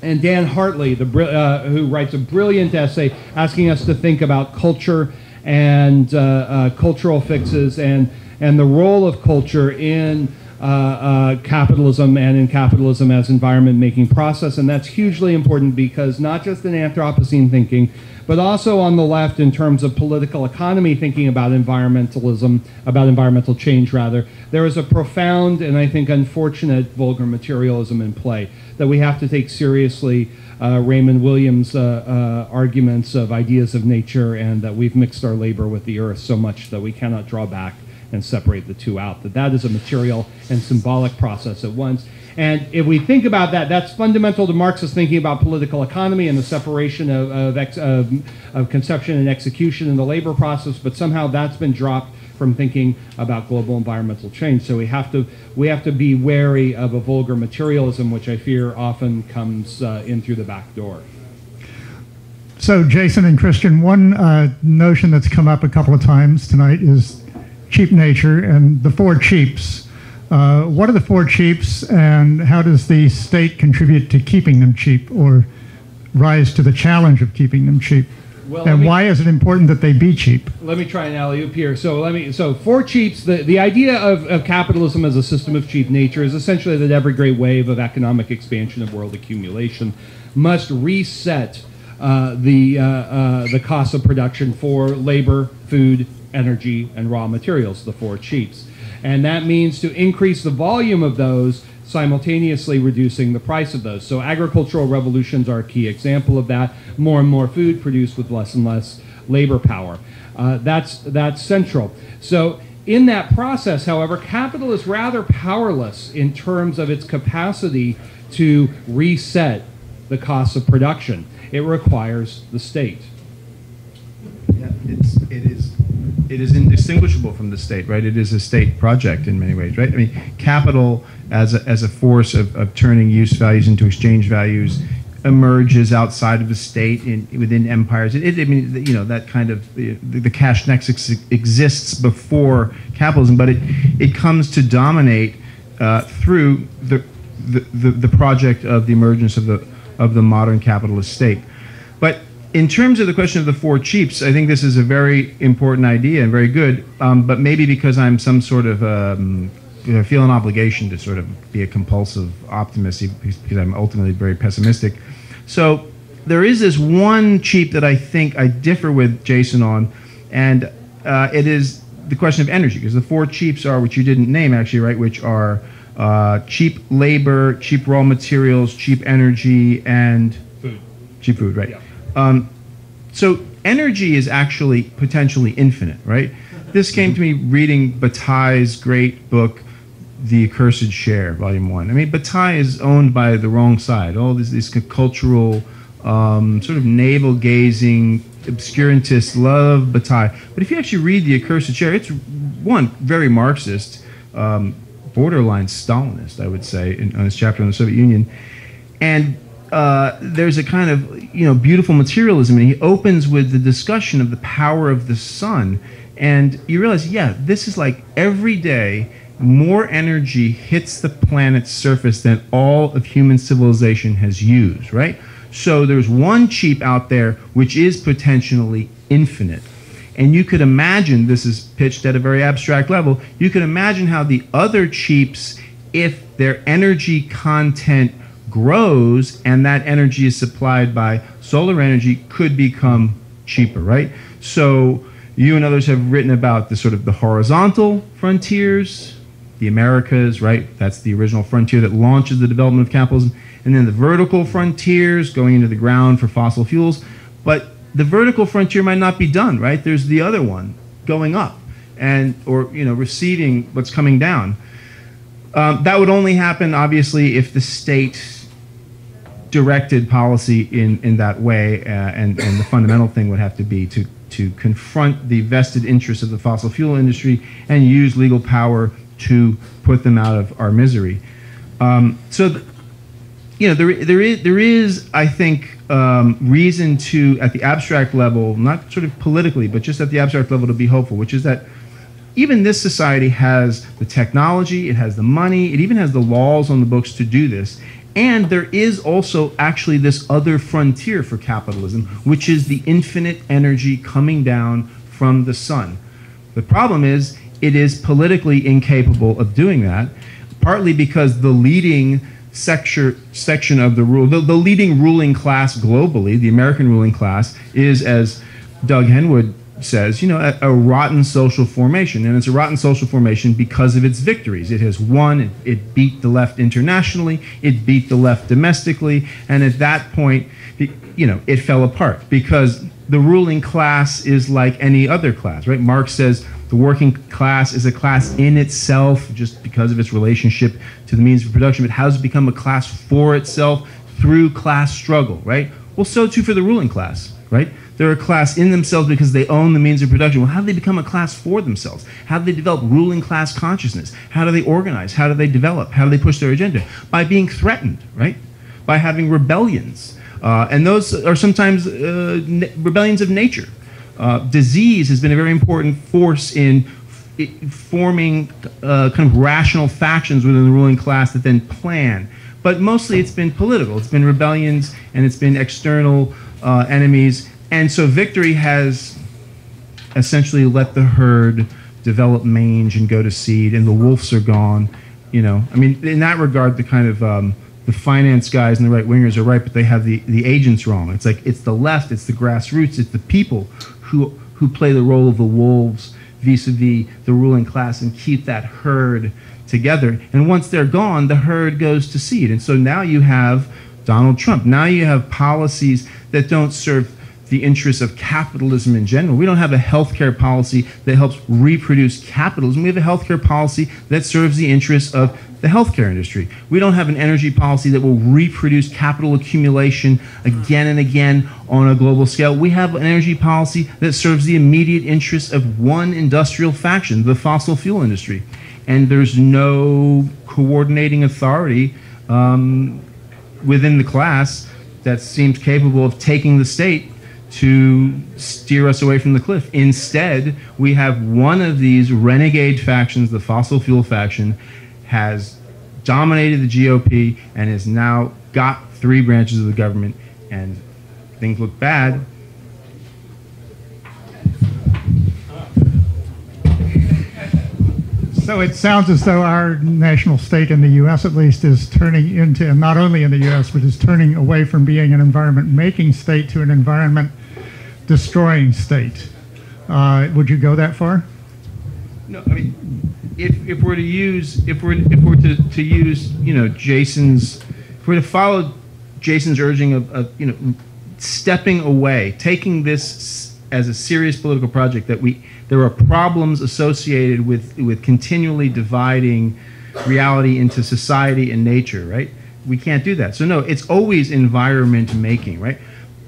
and Dan Hartley, the, uh, who writes a brilliant essay asking us to think about culture and uh, uh, cultural fixes and, and the role of culture in uh, capitalism and in capitalism as environment making process. And that's hugely important because not just in Anthropocene thinking, but also on the left in terms of political economy thinking about environmentalism, about environmental change rather, there is a profound and I think unfortunate vulgar materialism in play that we have to take seriously uh, Raymond Williams' uh, uh, arguments of ideas of nature and that we've mixed our labor with the earth so much that we cannot draw back and separate the two out. That that is a material and symbolic process at once. And if we think about that, that's fundamental to Marxist thinking about political economy and the separation of, of, ex, of, of conception and execution in the labor process, but somehow that's been dropped from thinking about global environmental change. So we have to we have to be wary of a vulgar materialism, which I fear often comes uh, in through the back door. So, Jason and Christian, one uh, notion that's come up a couple of times tonight is cheap nature and the four cheaps. Uh, what are the four cheaps, and how does the state contribute to keeping them cheap or rise to the challenge of keeping them cheap? Well, and me- why is it important that they be cheap? Let me try an alley oop here. So let me. So for cheaps, the, the idea of, of capitalism as a system of cheap nature is essentially that every great wave of economic expansion of world accumulation must reset uh, the uh, uh, the cost of production for labor, food, energy, and raw materials. The four cheaps, and that means to increase the volume of those simultaneously reducing the price of those. So agricultural revolutions are a key example of that. More and more food produced with less and less labor power. Uh, that's that's central. So in that process, however, capital is rather powerless in terms of its capacity to reset the costs of production. It requires the state. Yeah, it's, it is, it is indistinguishable from the state, right? It is a state project in many ways, right? I mean, capital as a, as a force of, of turning use values into exchange values emerges outside of the state in within empires. It, it, I mean, you know, that kind of the, the cash nexus exists before capitalism, but it it comes to dominate uh, through the, the the the project of the emergence of the of the modern capitalist state. But in terms of the question of the four cheaps, I think this is a very important idea and very good. Um, but maybe because I'm some sort of um, I feel an obligation to sort of be a compulsive optimist because I'm ultimately very pessimistic. So there is this one cheap that I think I differ with Jason on, and uh, it is the question of energy because the four cheaps are which you didn't name actually, right? Which are uh, cheap labor, cheap raw materials, cheap energy, and Food. cheap food, right? Yeah. Um, so energy is actually potentially infinite, right? This came to me reading Bataille's great book, The Accursed Share, Volume One. I mean, Bataille is owned by the wrong side. All these, these cultural, um, sort of navel-gazing obscurantists love Bataille. But if you actually read The Accursed Share, it's one very Marxist, um, borderline Stalinist, I would say, in, on his chapter on the Soviet Union, and uh, there's a kind of you know beautiful materialism, and he opens with the discussion of the power of the sun, and you realize, yeah, this is like every day more energy hits the planet's surface than all of human civilization has used, right? So there's one cheap out there which is potentially infinite. And you could imagine, this is pitched at a very abstract level, you could imagine how the other cheaps, if their energy content grows and that energy is supplied by solar energy, could become cheaper, right? So you and others have written about the sort of the horizontal frontiers, the Americas, right? That's the original frontier that launches the development of capitalism. And then the vertical frontiers going into the ground for fossil fuels. But the vertical frontier might not be done, right? There's the other one going up and or you know receding what's coming down. Um, that would only happen, obviously, if the state directed policy in, in that way, uh, and, and the fundamental thing would have to be to, to confront the vested interests of the fossil fuel industry and use legal power to put them out of our misery. Um, so, th- you know, there, there, is, there is, I think, um, reason to, at the abstract level, not sort of politically, but just at the abstract level, to be hopeful, which is that even this society has the technology, it has the money, it even has the laws on the books to do this. And there is also actually this other frontier for capitalism, which is the infinite energy coming down from the sun. The problem is, it is politically incapable of doing that, partly because the leading sector, section of the rule, the, the leading ruling class globally, the American ruling class, is, as Doug Henwood says, you know, a, a, rotten social formation. And it's a rotten social formation because of its victories. It has won, it, it, beat the left internationally, it beat the left domestically, and at that point, you know, it fell apart because the ruling class is like any other class, right? Marx says the working class is a class in itself just because of its relationship to the means of production, but how does it become a class for itself through class struggle, right? Well, so too for the ruling class, right? They're a class in themselves because they own the means of production. Well, how do they become a class for themselves? How do they develop ruling class consciousness? How do they organize? How do they develop? How do they push their agenda? By being threatened, right? By having rebellions. Uh, and those are sometimes uh, rebellions of nature. Uh, disease has been a very important force in forming uh, kind of rational factions within the ruling class that then plan. But mostly it's been political. It's been rebellions and it's been external uh, enemies and so victory has essentially let the herd develop mange and go to seed, and the wolves are gone. You know, I mean, in that regard, the kind of um, the finance guys and the right wingers are right, but they have the, the agents wrong. It's like it's the left, it's the grassroots, it's the people who who play the role of the wolves vis-a-vis the ruling class and keep that herd together. And once they're gone, the herd goes to seed. And so now you have Donald Trump. Now you have policies that don't serve the interests of capitalism in general. We don't have a healthcare policy that helps reproduce capitalism. We have a healthcare policy that serves the interests of the healthcare industry. We don't have an energy policy that will reproduce capital accumulation again and again on a global scale. We have an energy policy that serves the immediate interests of one industrial faction, the fossil fuel industry. And there's no coordinating authority um, within the class that seems capable of taking the state to steer us away from the cliff. Instead, we have one of these renegade factions, the fossil fuel faction, has dominated the GOP and has now got three branches of the government, and things look bad. So it sounds as though our national state in the U.S. at least is turning into, and not only in the U.S., but is turning away from being an environment making state to an environment destroying state. Uh, would you go that far? No, I mean, if, if we're to use, if we're, if we're to, to use, you know, Jason's, if we're to follow Jason's urging of, of, you know, stepping away, taking this as a serious political project that we, there are problems associated with, with continually dividing reality into society and nature, right? We can't do that. So no, it's always environment making, right?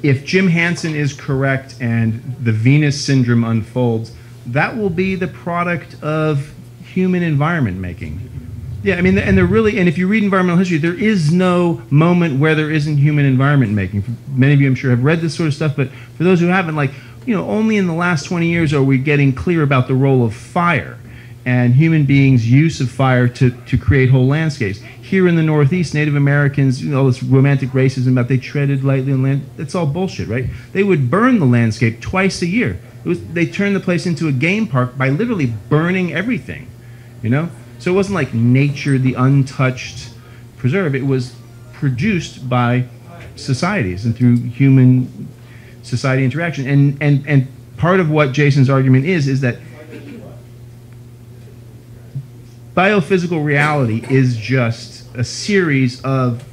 If Jim Hansen is correct and the Venus syndrome unfolds, that will be the product of human environment making. Yeah, I mean, and they're really, and if you read environmental history, there is no moment where there isn't human environment making. Many of you, I'm sure, have read this sort of stuff, but for those who haven't, like, you know, only in the last 20 years are we getting clear about the role of fire and human beings' use of fire to, to create whole landscapes. Here in the Northeast, Native Americans, you know, all this romantic racism about they treaded lightly on land, that's all bullshit, right? They would burn the landscape twice a year. Was, they turned the place into a game park by literally burning everything, you know? So it wasn't like nature, the untouched preserve. It was produced by societies and through human society interaction. And, and, and part of what Jason's argument is, is that biophysical reality is just a series of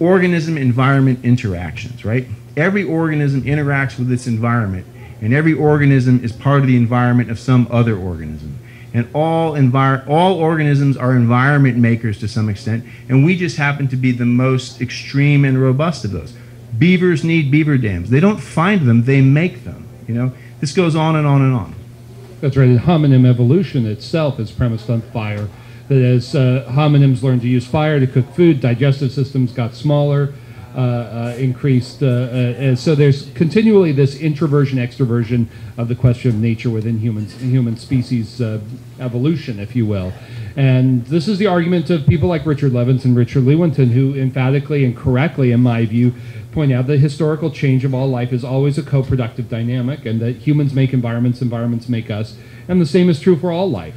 organism environment interactions, right? Every organism interacts with its environment, and every organism is part of the environment of some other organism and all envir- all organisms are environment makers to some extent, and we just happen to be the most extreme and robust of those. Beavers need beaver dams. They don't find them; they make them. You know, this goes on and on and on. That's right. And hominin evolution itself is premised on fire. That as uh, hominins learned to use fire to cook food, digestive systems got smaller uh, uh, increased. Uh, and so there's continually this introversion, extroversion of the question of nature within humans, human species evolution, if you will. And this is the argument of people like Richard Levinson and Richard Lewontin, who emphatically and correctly, in my view, point out that historical change of all life is always a co-productive dynamic, and that humans make environments, environments make us, and the same is true for all life.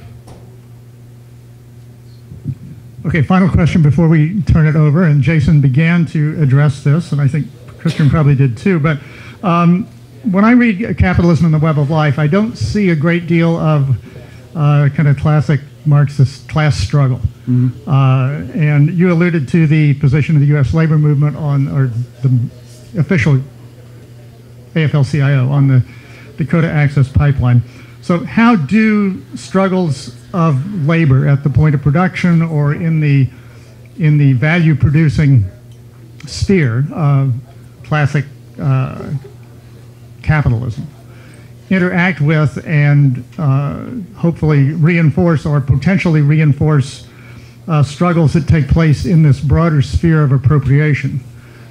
Okay, final question before we turn it over. And Jason began to address this, and I think Christian probably did too. But um, when I read Capitalism and the Web of Life, I don't see a great deal of uh, kind of classic Marxist class struggle. Mm-hmm. Uh, and you alluded to the position of the U.S. labor movement on, or the official AFL-CIO on the Dakota Access Pipeline. So, how do struggles of labor at the point of production or in the in the value producing sphere of classic uh, capitalism interact with and uh, hopefully reinforce or potentially reinforce uh, struggles that take place in this broader sphere of appropriation,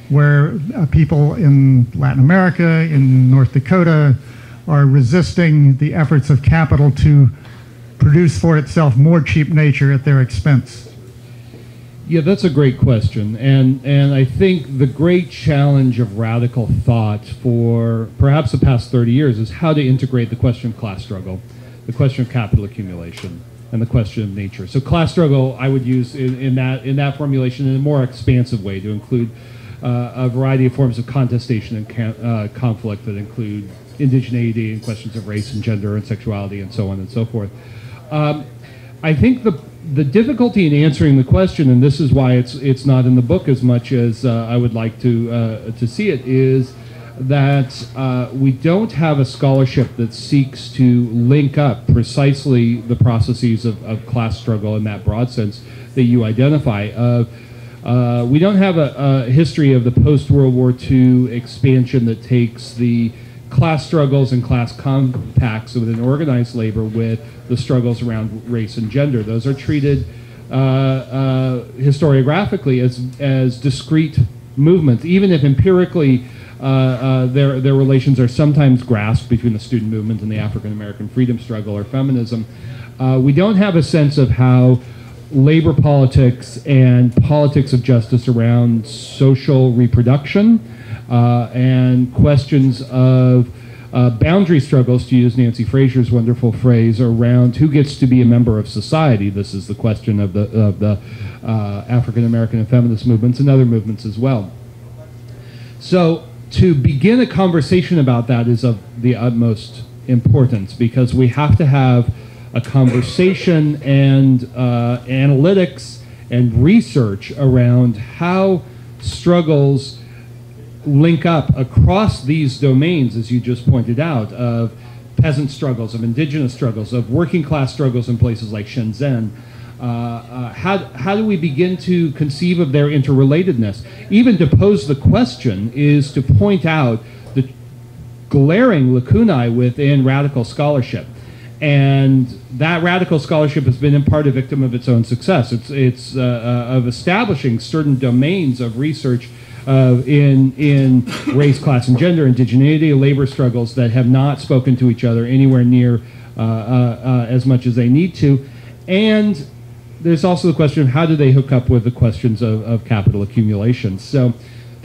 where uh, people in Latin America, in North Dakota, are resisting the efforts of capital to produce for itself more cheap nature at their expense? Yeah, that's a great question. And, and I think the great challenge of radical thought for perhaps the past 30 years is how to integrate the question of class struggle, the question of capital accumulation, and the question of nature. So class struggle I would use in, in, that, in that formulation in a more expansive way to include uh, a variety of forms of contestation and uh, conflict that include indigeneity and questions of race and gender and sexuality and so on and so forth. Um, I think the the difficulty in answering the question, and this is why it's it's not in the book as much as uh, I would like to uh, to see it, is that uh, we don't have a scholarship that seeks to link up precisely the processes of, of class struggle in that broad sense that you identify. Uh, we don't have a, a history of the post World War II expansion that takes the class struggles and class compacts within organized labor with the struggles around race and gender. Those are treated uh, uh, historiographically as, as discrete movements, even if empirically uh, uh, their, their relations are sometimes grasped between the student movement and the African American freedom struggle or feminism. Uh, we don't have a sense of how labor politics and politics of justice around social reproduction uh, and questions of uh, uh, boundary struggles, to use Nancy Fraser's wonderful phrase, around who gets to be a member of society. This is the question of the, of the uh, African American and feminist movements and other movements as well. So, to begin a conversation about that is of the utmost importance because we have to have a conversation and uh, analytics and research around how struggles link up across these domains, as you just pointed out, of peasant struggles, of indigenous struggles, of working class struggles in places like Shenzhen. Uh, uh, how, how do we begin to conceive of their interrelatedness? Even to pose the question is to point out the glaring lacunae within radical scholarship. And that radical scholarship has been in part a victim of its own success. It's, it's uh, uh of establishing certain domains of research uh, in in race, class, and gender, indigeneity, labor struggles that have not spoken to each other anywhere near uh, uh, uh, as much as they need to, and there's also the question of how do they hook up with the questions of, of capital accumulation. So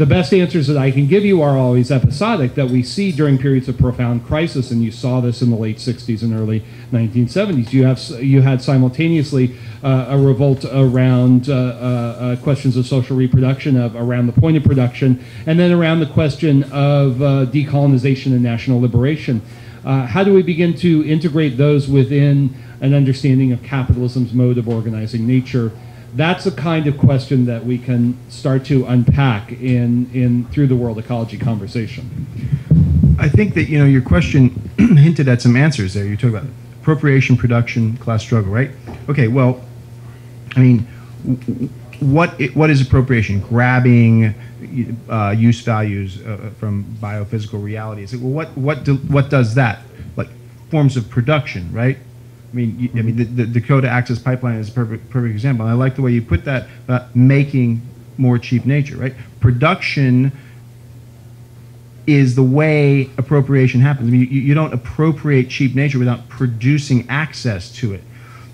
the best answers that I can give you are always episodic that we see during periods of profound crisis, and you saw this in the late 60s and early 1970s. You have you had simultaneously uh, a revolt around uh, uh, uh, questions of social reproduction, of around the point of production, and then around the question of uh, decolonization and national liberation. Uh, how do we begin to integrate those within an understanding of capitalism's mode of organizing nature? that's a kind of question that we can start to unpack in, in through the world ecology conversation. I think that you know your question hinted at some answers there. You talk about appropriation, production, class struggle, right? Okay, well, I mean, what what is appropriation? Grabbing uh, use values uh, from biophysical realities. Well, what what do, what does that? Like forms of production, right? I mean, you, I mean, the, the, Dakota Access Pipeline is a perfect, perfect example. And I like the way you put that about making more cheap nature, right? Production is the way appropriation happens. I mean, you, you don't appropriate cheap nature without producing access to it.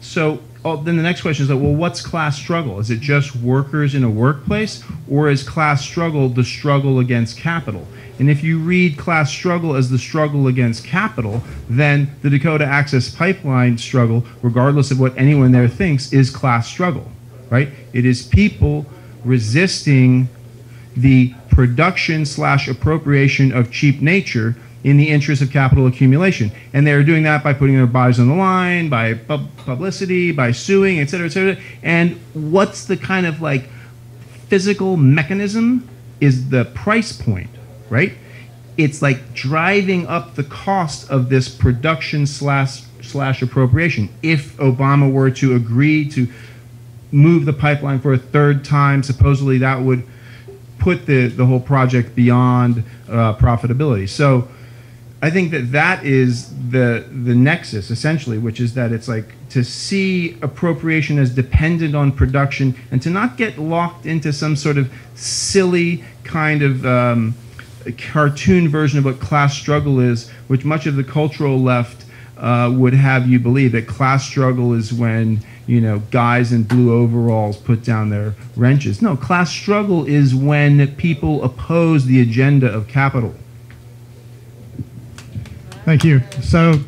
So oh, then the next question is, like, well, what's class struggle? Is it just workers in a workplace, or is class struggle the struggle against capital? And if you read class struggle as the struggle against capital, then the Dakota Access Pipeline struggle, regardless of what anyone there thinks, is class struggle, right? It is people resisting the production slash appropriation of cheap nature in the interest of capital accumulation. And they're doing that by putting their bodies on the line, by pub- publicity, by suing, et cetera, et cetera. And what's the kind of like physical mechanism is the price point right? It's like driving up the cost of this production slash slash appropriation. If Obama were to agree to move the pipeline for a third time, supposedly that would put the, the whole project beyond uh, profitability. So I think that that is the the nexus essentially, which is that it's like to see appropriation as dependent on production and to not get locked into some sort of silly kind of um, cartoon version of what class struggle is, which much of the cultural left uh, would have you believe that class struggle is when you know guys in blue overalls put down their wrenches. No, class struggle is when people oppose the agenda of capital. Thank you. So,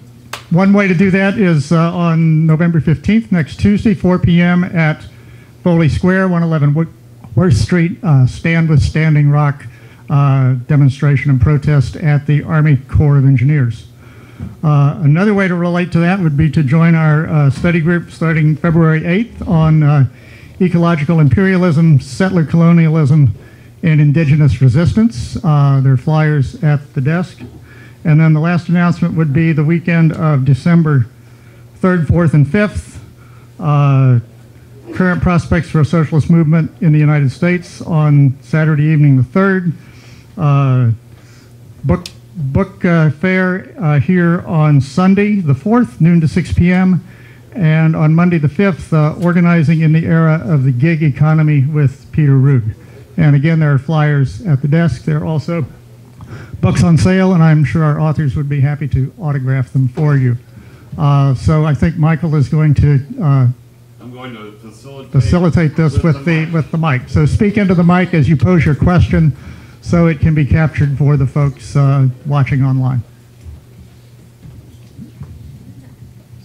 one way to do that is uh, on November 15th, next Tuesday, 4 p.m. at Foley Square, 111 Worth Street. Uh, stand with Standing Rock uh, demonstration and protest at the Army Corps of Engineers. Uh, another way to relate to that would be to join our uh, study group starting February 8th on uh, ecological imperialism, settler colonialism, and indigenous resistance. Uh, there are flyers at the desk. And then the last announcement would be the weekend of December 3rd, 4th, and 5th. Uh, current prospects for a socialist movement in the United States on Saturday evening the 3rd uh, book book uh, fair uh, here on Sunday, the 4th, noon to 6 p.m., and on Monday, the 5th, uh, organizing in the era of the gig economy with Peter Rugg. And again, there are flyers at the desk. There are also books on sale, and I'm sure our authors would be happy to autograph them for you. Uh, so I think Michael is going to uh, I'm going to facilitate, facilitate this with, with the, the with the mic. So speak into the mic as you pose your question so it can be captured for the folks uh, watching online.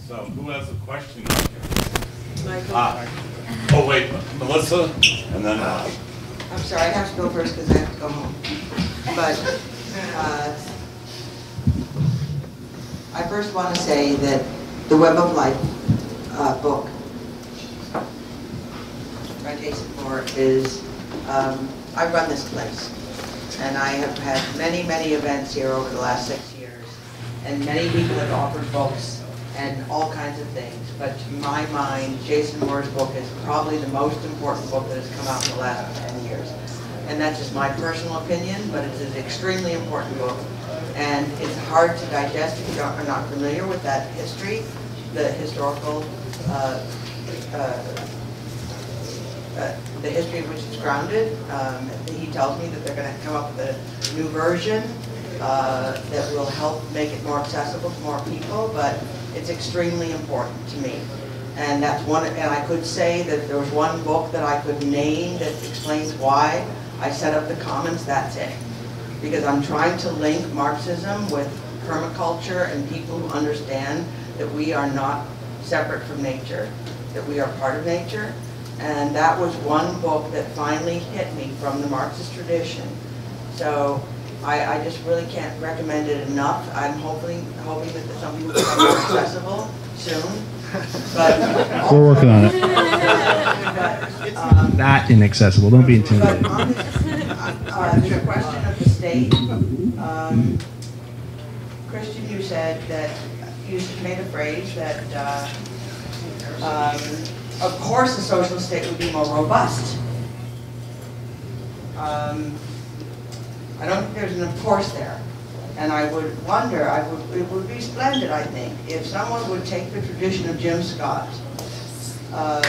So who has a question out here? Michael, Ah, oh wait, Melissa, and then, uh, I'm sorry, I have to go first because I have to go home. But uh, I first want to say that the Web of Life uh, book by Jason Moore is, um, I run this place. And I have had many, many events here over the last six years. And many people have offered books and all kinds of things. But to my mind, Jason Moore's book is probably the most important book that has come out in the last 10 years. And that's just my personal opinion, but it's an extremely important book. And it's hard to digest if you are not familiar with that history, the historical, uh, uh, uh, the history in which it's grounded. Um, tells me that they're going to come up with a new version uh, that will help make it more accessible to more people, but it's extremely important to me. And that's one, and I could say that there was one book that I could name that explains why I set up the commons, that's it. Because I'm trying to link Marxism with permaculture and people who understand that we are not separate from nature, that we are part of nature. And that was one book that finally hit me from the Marxist tradition. So I, I just really can't recommend it enough. I'm hoping, hoping that some people become more accessible soon. But We're working on it. But, um, That inaccessible. Don't be but intimidated. on this, uh, the question of the state, um, Christian, you said that, you made a phrase that, uh, um, of course, the socialist state would be more robust. Um, I don't think there's an of course there. And I would wonder, I would, it would be splendid, I think, if someone would take the tradition of Jim Scott, uh,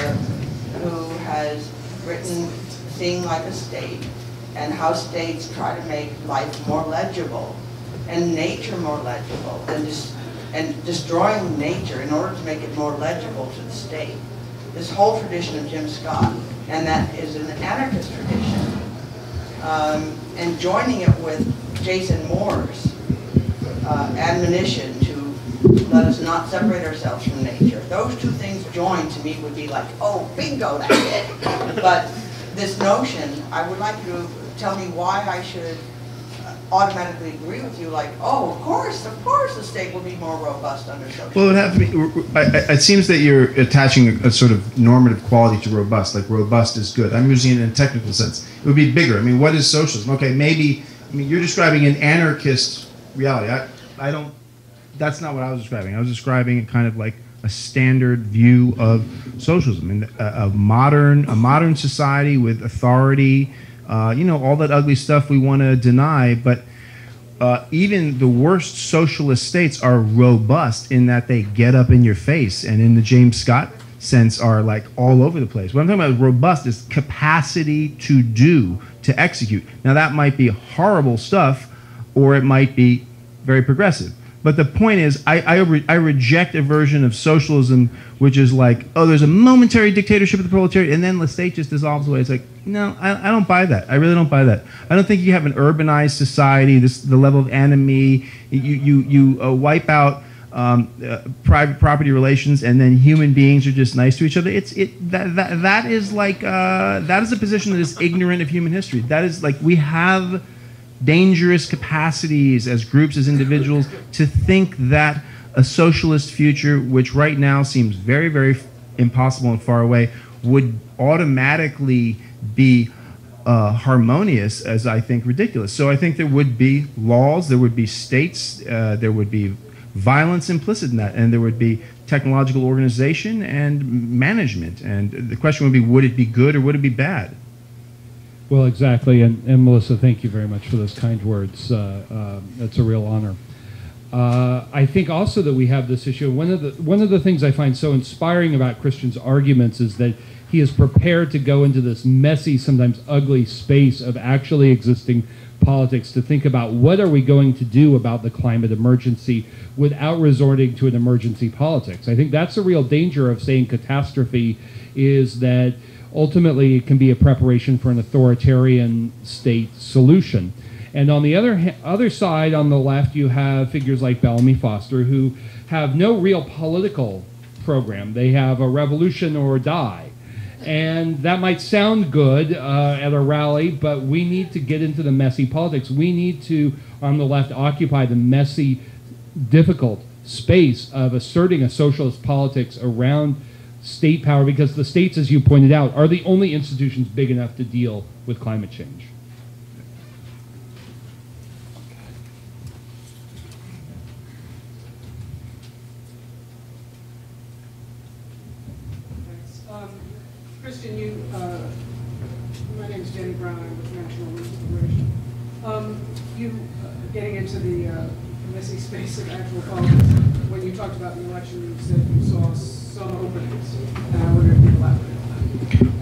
who has written Seeing Like a State, and how states try to make life more legible, and nature more legible, and just, and destroying nature in order to make it more legible to the state. This whole tradition of Jim Scott, and that is an anarchist tradition. Um, and joining it with Jason Moore's uh, admonition to let us not separate ourselves from nature. Those two things joined to me would be like, oh, bingo, that's it. But this notion, I would like you to tell me why I should automatically agree with you, like, oh, of course, of course, the state will be more robust under social. Well, it would have to be. I- It seems that you're attaching a, a sort of normative quality to robust. Like robust is good. I'm using it in a technical sense. It would be bigger. I mean, what is socialism? Okay, maybe. I mean, you're describing an anarchist reality. I, I don't. That's not what I was describing. I was describing it kind of like a standard view of socialism and uh, a, a modern a modern society with authority. Uh, you know, all that ugly stuff we want to deny, but uh, even the worst socialist states are robust in that they get up in your face, and in the James Scott sense, are like all over the place. What I'm talking about is robust is capacity to do, to execute. Now that might be horrible stuff, or it might be very progressive. But the point is, I, I, re- I reject a version of socialism which is like, oh, there's a momentary dictatorship of the proletariat, and then the state just dissolves away. It's like, no, I, I don't buy that. I really don't buy that. I don't think you have an urbanized society, this the level of enemy. You, you, you uh, wipe out um, uh, private property relations, and then human beings are just nice to each other. It's it that that, that is like uh, that is a position that is ignorant of human history. That is like we have dangerous capacities as groups, as individuals, to think that a socialist future, which right now seems very, very impossible and far away, would automatically be uh, harmonious as I think ridiculous. So I think there would be laws, there would be states, uh, there would be violence implicit in that, and there would be technological organization and management. And the question would be, would it be good or would it be bad? Well, exactly. And, and Melissa, thank you very much for those kind words. Uh, uh, it's a real honor. Uh, I think also that we have this issue. One of the one of the things I find so inspiring about Christian's arguments is that he is prepared to go into this messy, sometimes ugly space of actually existing politics to think about what are we going to do about the climate emergency without resorting to an emergency politics. I think that's a real danger of saying catastrophe is that ultimately it can be a preparation for an authoritarian state solution. And on the other other side, on the left, you have figures like Bellamy Foster, who have no real political program. They have a revolution or die. And that might sound good uh, at a rally, but we need to get into the messy politics. We need to, on the left, occupy the messy, difficult space of asserting a socialist politics around state power because the states, as you pointed out, are the only institutions big enough to deal with climate change. Um, Christian, you, uh, my name is Jenny Brown, I'm with National Women's. Um, you, uh, getting into the uh, messy space of actual politics, when you talked about the election, you said you saw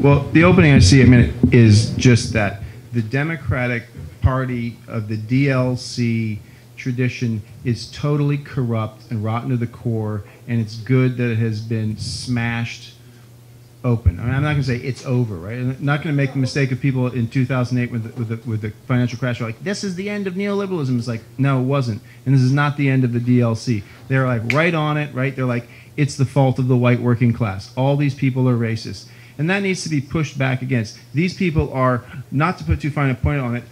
Well, the opening I see, I mean, is just that the Democratic Party of the DLC tradition is totally corrupt and rotten to the core, and it's good that it has been smashed open. I mean, I'm not going to say it's over, right? I'm not going to make the mistake of people in 2008 with the, with the, with the financial crash are like, this is the end of neoliberalism. It's like, no, it wasn't. And this is not the end of the DLC. They're like right on it, right? They're like, it's the fault of the white working class. All these people are racist. And that needs to be pushed back against. These people are, not to put too fine a point on it,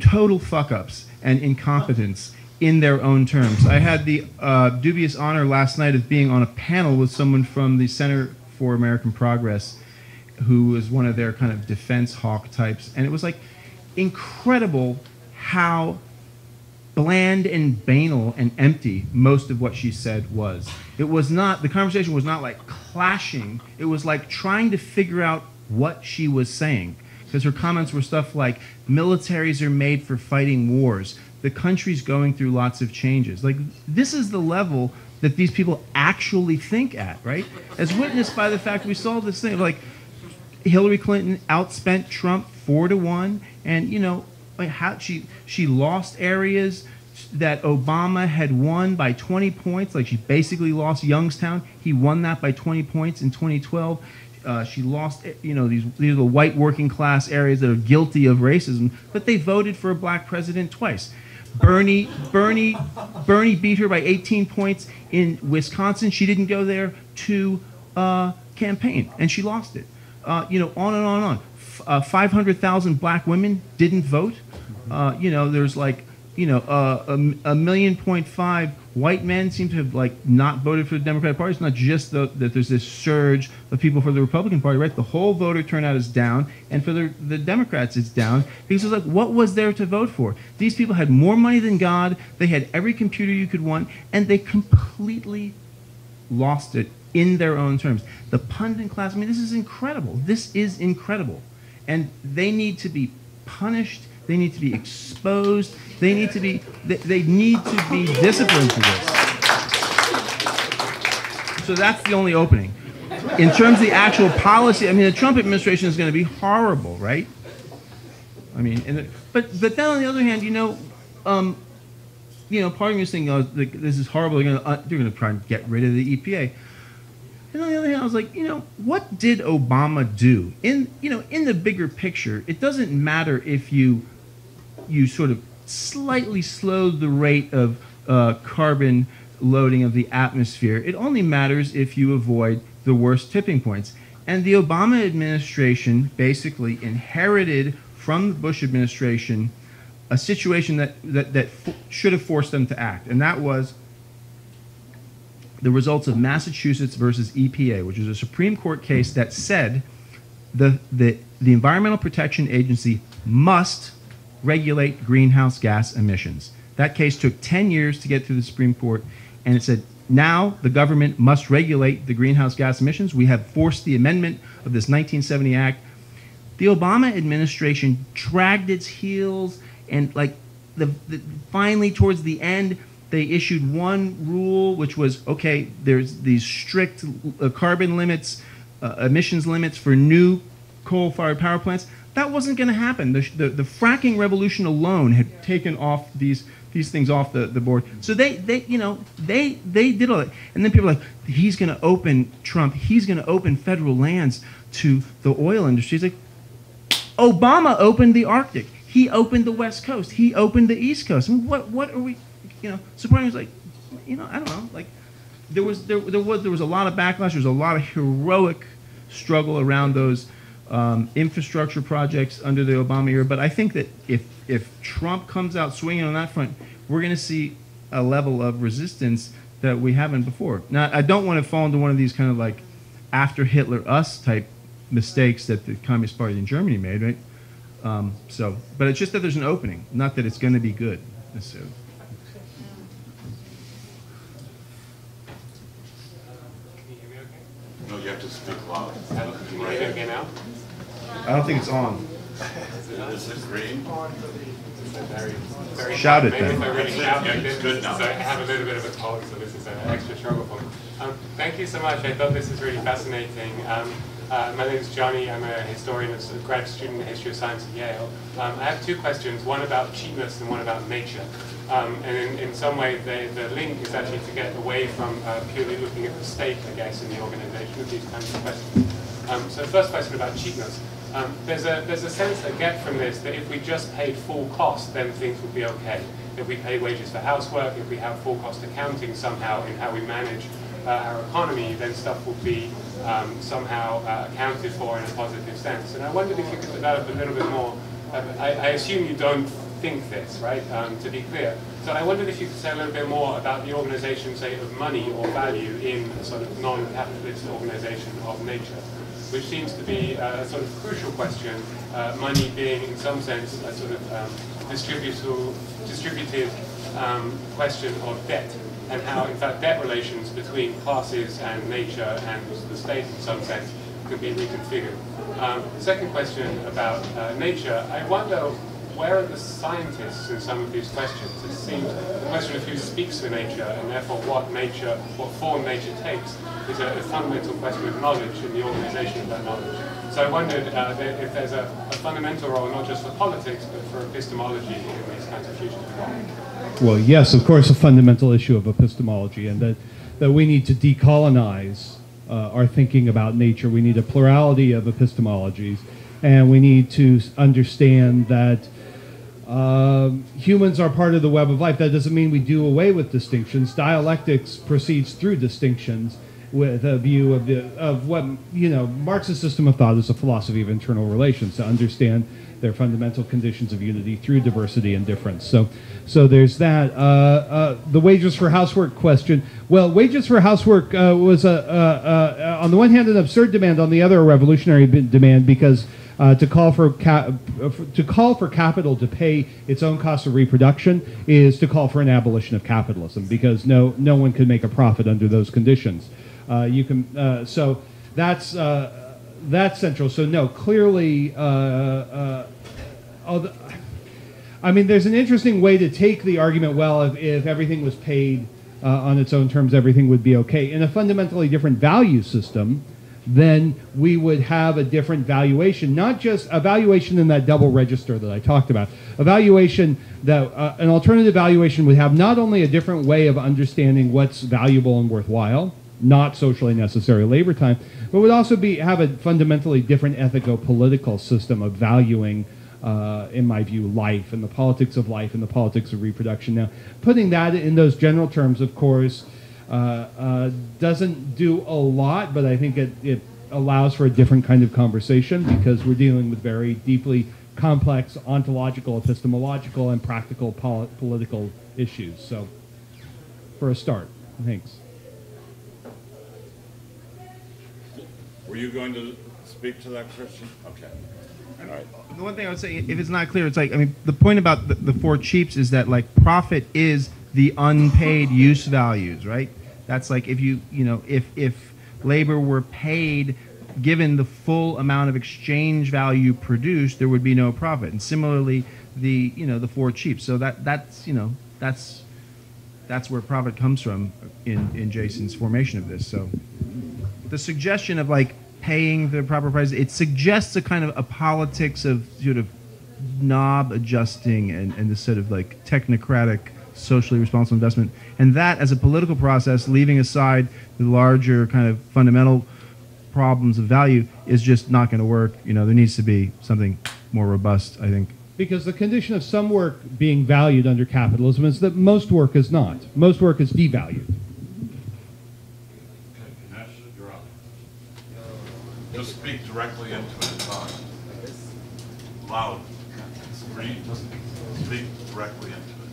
total fuck ups and incompetence in their own terms. I had the uh, dubious honor last night of being on a panel with someone from the Center for American Progress who was one of their kind of defense hawk types. And it was like incredible how bland and banal and empty most of what she said was. It was not, the conversation was not like clashing, it was like trying to figure out what she was saying. Because her comments were stuff like, militaries are made for fighting wars. The country's going through lots of changes. Like, this is the level that these people actually think at, right? As witnessed by the fact we saw this thing, like, Hillary Clinton outspent Trump four to one, and you know, like how she she lost areas that Obama had won by 20 points. Like she basically lost Youngstown. He won that by 20 points in 2012. Uh, she lost, you know, these these are the white working class areas that are guilty of racism, but they voted for a black president twice. Bernie, Bernie, Bernie beat her by 18 points in Wisconsin. She didn't go there to uh, campaign, and she lost it. Uh, you know, on and on and on. F- uh, 500,000 black women didn't vote. Uh, you know, there's like, you know, uh, a, a million point five white men seem to have like not voted for the Democratic Party. It's not just the, that there's this surge of people for the Republican Party, right? The whole voter turnout is down, and for the, the Democrats it's down because it's like, what was there to vote for? These people had more money than God. They had every computer you could want, and they completely lost it in their own terms. The pundit class, I mean, this is incredible. This is incredible. And they need to be punished. They need to be exposed. They need to be, they, they need to be disciplined for this. So that's the only opening. In terms of the actual policy, I mean, the Trump administration is going to be horrible, right? I mean, and it, but but then on the other hand, you know, um, you know, part of me is thinking, oh, this is horrible. They're going to uh, to try and get rid of the EPA. And on the other hand, I was like, you know, what did Obama do in you know in the bigger picture? It doesn't matter if you you sort of slightly slowed the rate of uh, carbon loading of the atmosphere. It only matters if you avoid the worst tipping points. And the Obama administration basically inherited from the Bush administration a situation that, that, that should have forced them to act. And that was the results of Massachusetts versus EPA, which was a Supreme Court case that said the, the, the Environmental Protection Agency must regulate greenhouse gas emissions. That case took 10 years to get through the Supreme Court, and it said now the government must regulate the greenhouse gas emissions. We have forced the amendment of this 1970 Act. The Obama administration dragged its heels, and like the, the finally towards the end, they issued one rule, which was okay. There's these strict uh, carbon limits, uh, emissions limits for new coal-fired power plants. That wasn't going to happen. The, the, the fracking revolution alone had taken off these these things off the, the board. So they, they you know they they did all that, and then people are like he's going to open Trump. He's going to open federal lands to the oil industry. It's like Obama opened the Arctic. He opened the West Coast. He opened the East Coast. I mean, what what are we? You know, Soprano was like, you know, I don't know, like there was there, there was there was a lot of backlash. There was a lot of heroic struggle around those um, infrastructure projects under the Obama era. But I think that if if Trump comes out swinging on that front, we're going to see a level of resistance that we haven't before. Now, I don't want to fall into one of these kind of like after Hitler us type mistakes that the Communist Party in Germany made, right? Um, so, but it's just that there's an opening, not that it's going to be good necessarily. No, you have to speak loud. Can you hear me now? I don't think it's on. Is it green? Very, Shout it then. if I really shout Good now. I have a little bit of a cold, so this is an extra struggle for me. Um, thank you so much. I thought this was really fascinating. Um, uh, my name is Johnny. I'm a historian, a grad student in history of science at Yale. Um, I have two questions, one about cheapness and one about nature. Um, and in, in some way, the, the link is actually to get away from uh, purely looking at the state, I guess, in the organization of these kinds of questions. Um, so first question about cheapness. Um, there's, a, there's a sense I get from this that if we just paid full cost, then things would be okay. If we pay wages for housework, if we have full cost accounting somehow in how we manage uh, our economy, then stuff will be um, somehow uh, accounted for in a positive sense. And I wondered if you could develop a little bit more. I, I assume you don't think this, right? Um, to be clear. So I wondered if you could say a little bit more about the organization, say, of money or value in a sort of non-capitalist organization of nature which seems to be a sort of crucial question, uh, money being in some sense a sort of um, distributive, um, question of debt, and how in fact debt relations between classes and nature and the state in some sense could be reconfigured. Um, second question about uh, nature, I wonder where are the scientists in some of these questions? It seems the question of who speaks for nature and therefore what nature, what form nature takes is a, a fundamental question of knowledge and the organization of that knowledge. So I wondered uh, if there's a, a, fundamental role not just for politics but for epistemology in these kinds of. Well, yes, of course, a fundamental issue of epistemology, and that, that we need to decolonize uh, our thinking about nature. We need a plurality of epistemologies, and we need to understand that um, humans are part of the web of life. That doesn't mean we do away with distinctions. Dialectics proceeds through distinctions with a view of the of what you know Marx's system of thought is a philosophy of internal relations to understand their fundamental conditions of unity through diversity and difference. So, so there's that. Uh, uh, the wages for housework question. Well, wages for housework uh, was a, on the one hand an absurd demand, on the other a revolutionary demand because uh, to call for ca- to call for capital to pay its own cost of reproduction is to call for an abolition of capitalism because no no one could make a profit under those conditions. Uh, you can uh, so that's uh, that's central. So no, clearly. Uh, uh, I mean, there's an interesting way to take the argument. Well, if, if everything was paid on its own terms, everything would be okay. In a fundamentally different value system, then we would have a different valuation, not just a valuation in that double register that I talked about. A valuation that uh, an alternative valuation would have not only a different way of understanding what's valuable and worthwhile, not socially necessary labor time, but would also be have a fundamentally different ethico-political system of valuing. Uh, in my view, life and the politics of life and the politics of reproduction. Now, putting that in those general terms, of course, Uh, uh, doesn't do a lot, but I think it, it allows for a different kind of conversation because we're dealing with very deeply complex ontological, epistemological, and practical pol- political issues. So, for a start, thanks. Were you going to speak to that, Christian? Okay. All right. The one thing I would say, if it's not clear, it's like I mean, the point about the, the four cheaps is that like profit is the unpaid use values, right? That's like if you you know if if labor were paid given the full amount of exchange value produced, there would be no profit. And similarly, the you know the four cheap. So that that's you know that's that's where profit comes from in in Jason's formation of this. So the suggestion of like paying the proper price it suggests a kind of a politics of sort of knob adjusting and, and this sort of like technocratic socially responsible investment and that as a political process leaving aside the larger kind of fundamental problems of value is just not going to work you know there needs to be something more robust i think Because the condition of some work being valued under capitalism is that most work is not. Most work is devalued. Nash, you're up. Just speak directly into it, uh, loud. Read, speak directly into it.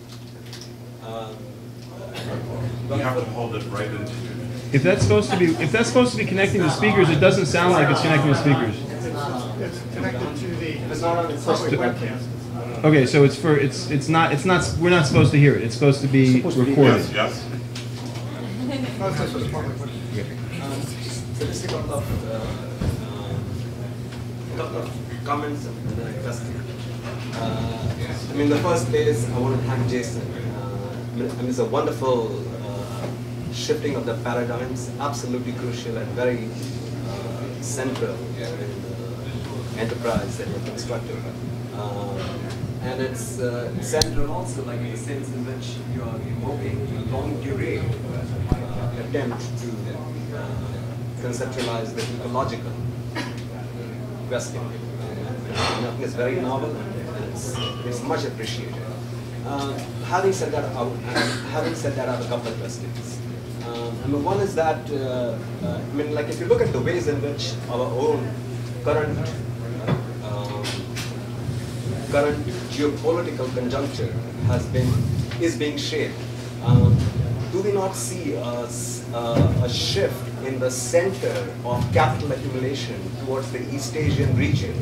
You have to hold it right into your, If that's supposed to be, if that's supposed to be connecting to speakers, it doesn't sound like it's connecting to speakers. It's connected to the public webcast. Okay, so it's for, it's, it's not, it's not, we're not supposed to hear it. It's supposed to be recorded. yes, yes? Most this was public webcast. So just a couple of, uh, uh, couple of comments and then a question. Uh, I mean, the first place I want to thank Jason. Mean, it's a wonderful uh, shifting of the paradigms, absolutely crucial and very uh, central in the enterprise that you're constructing. Um, and it's uh, central also, like in the sense in which you are evoking a longue durée uh, attempt to uh, conceptualize the ecological question. It's very novel it's, it's much appreciated. Uh, having said that, out, having said that, I have a couple of questions. Um, I mean, one is that uh, uh, I mean, like if you look at the ways in which our own current um, current geopolitical conjuncture has been is being shaped. Um, do we not see a, uh, a shift in the center of capital accumulation towards the East Asian region?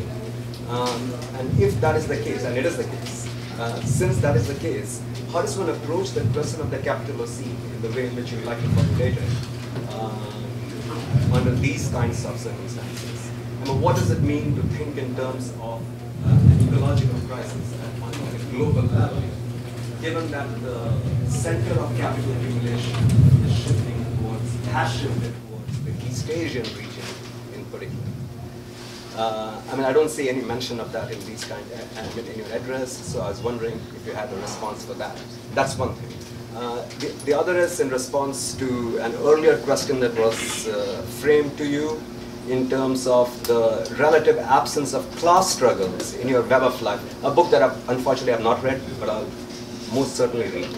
Um, and if that is the case, and it is the case, uh, since that is the case, how does one approach the question of the Capitalocene in the way in which you like to formulate it um, under these kinds of circumstances? I mean, what does it mean to think in terms of uh, an ecological crisis at on a global level, given that the center of capital accumulation is shifting towards, has shifted towards the East Asian region? Uh, I mean, I don't see any mention of that in these kind, uh, I mean, in your address, so I was wondering if you had a response for that. That's one thing. Uh, the, the other is in response to an earlier question that was uh, framed to you in terms of the relative absence of class struggles in your Web of Life, a book that I've, unfortunately I've not read, but I'll most certainly read.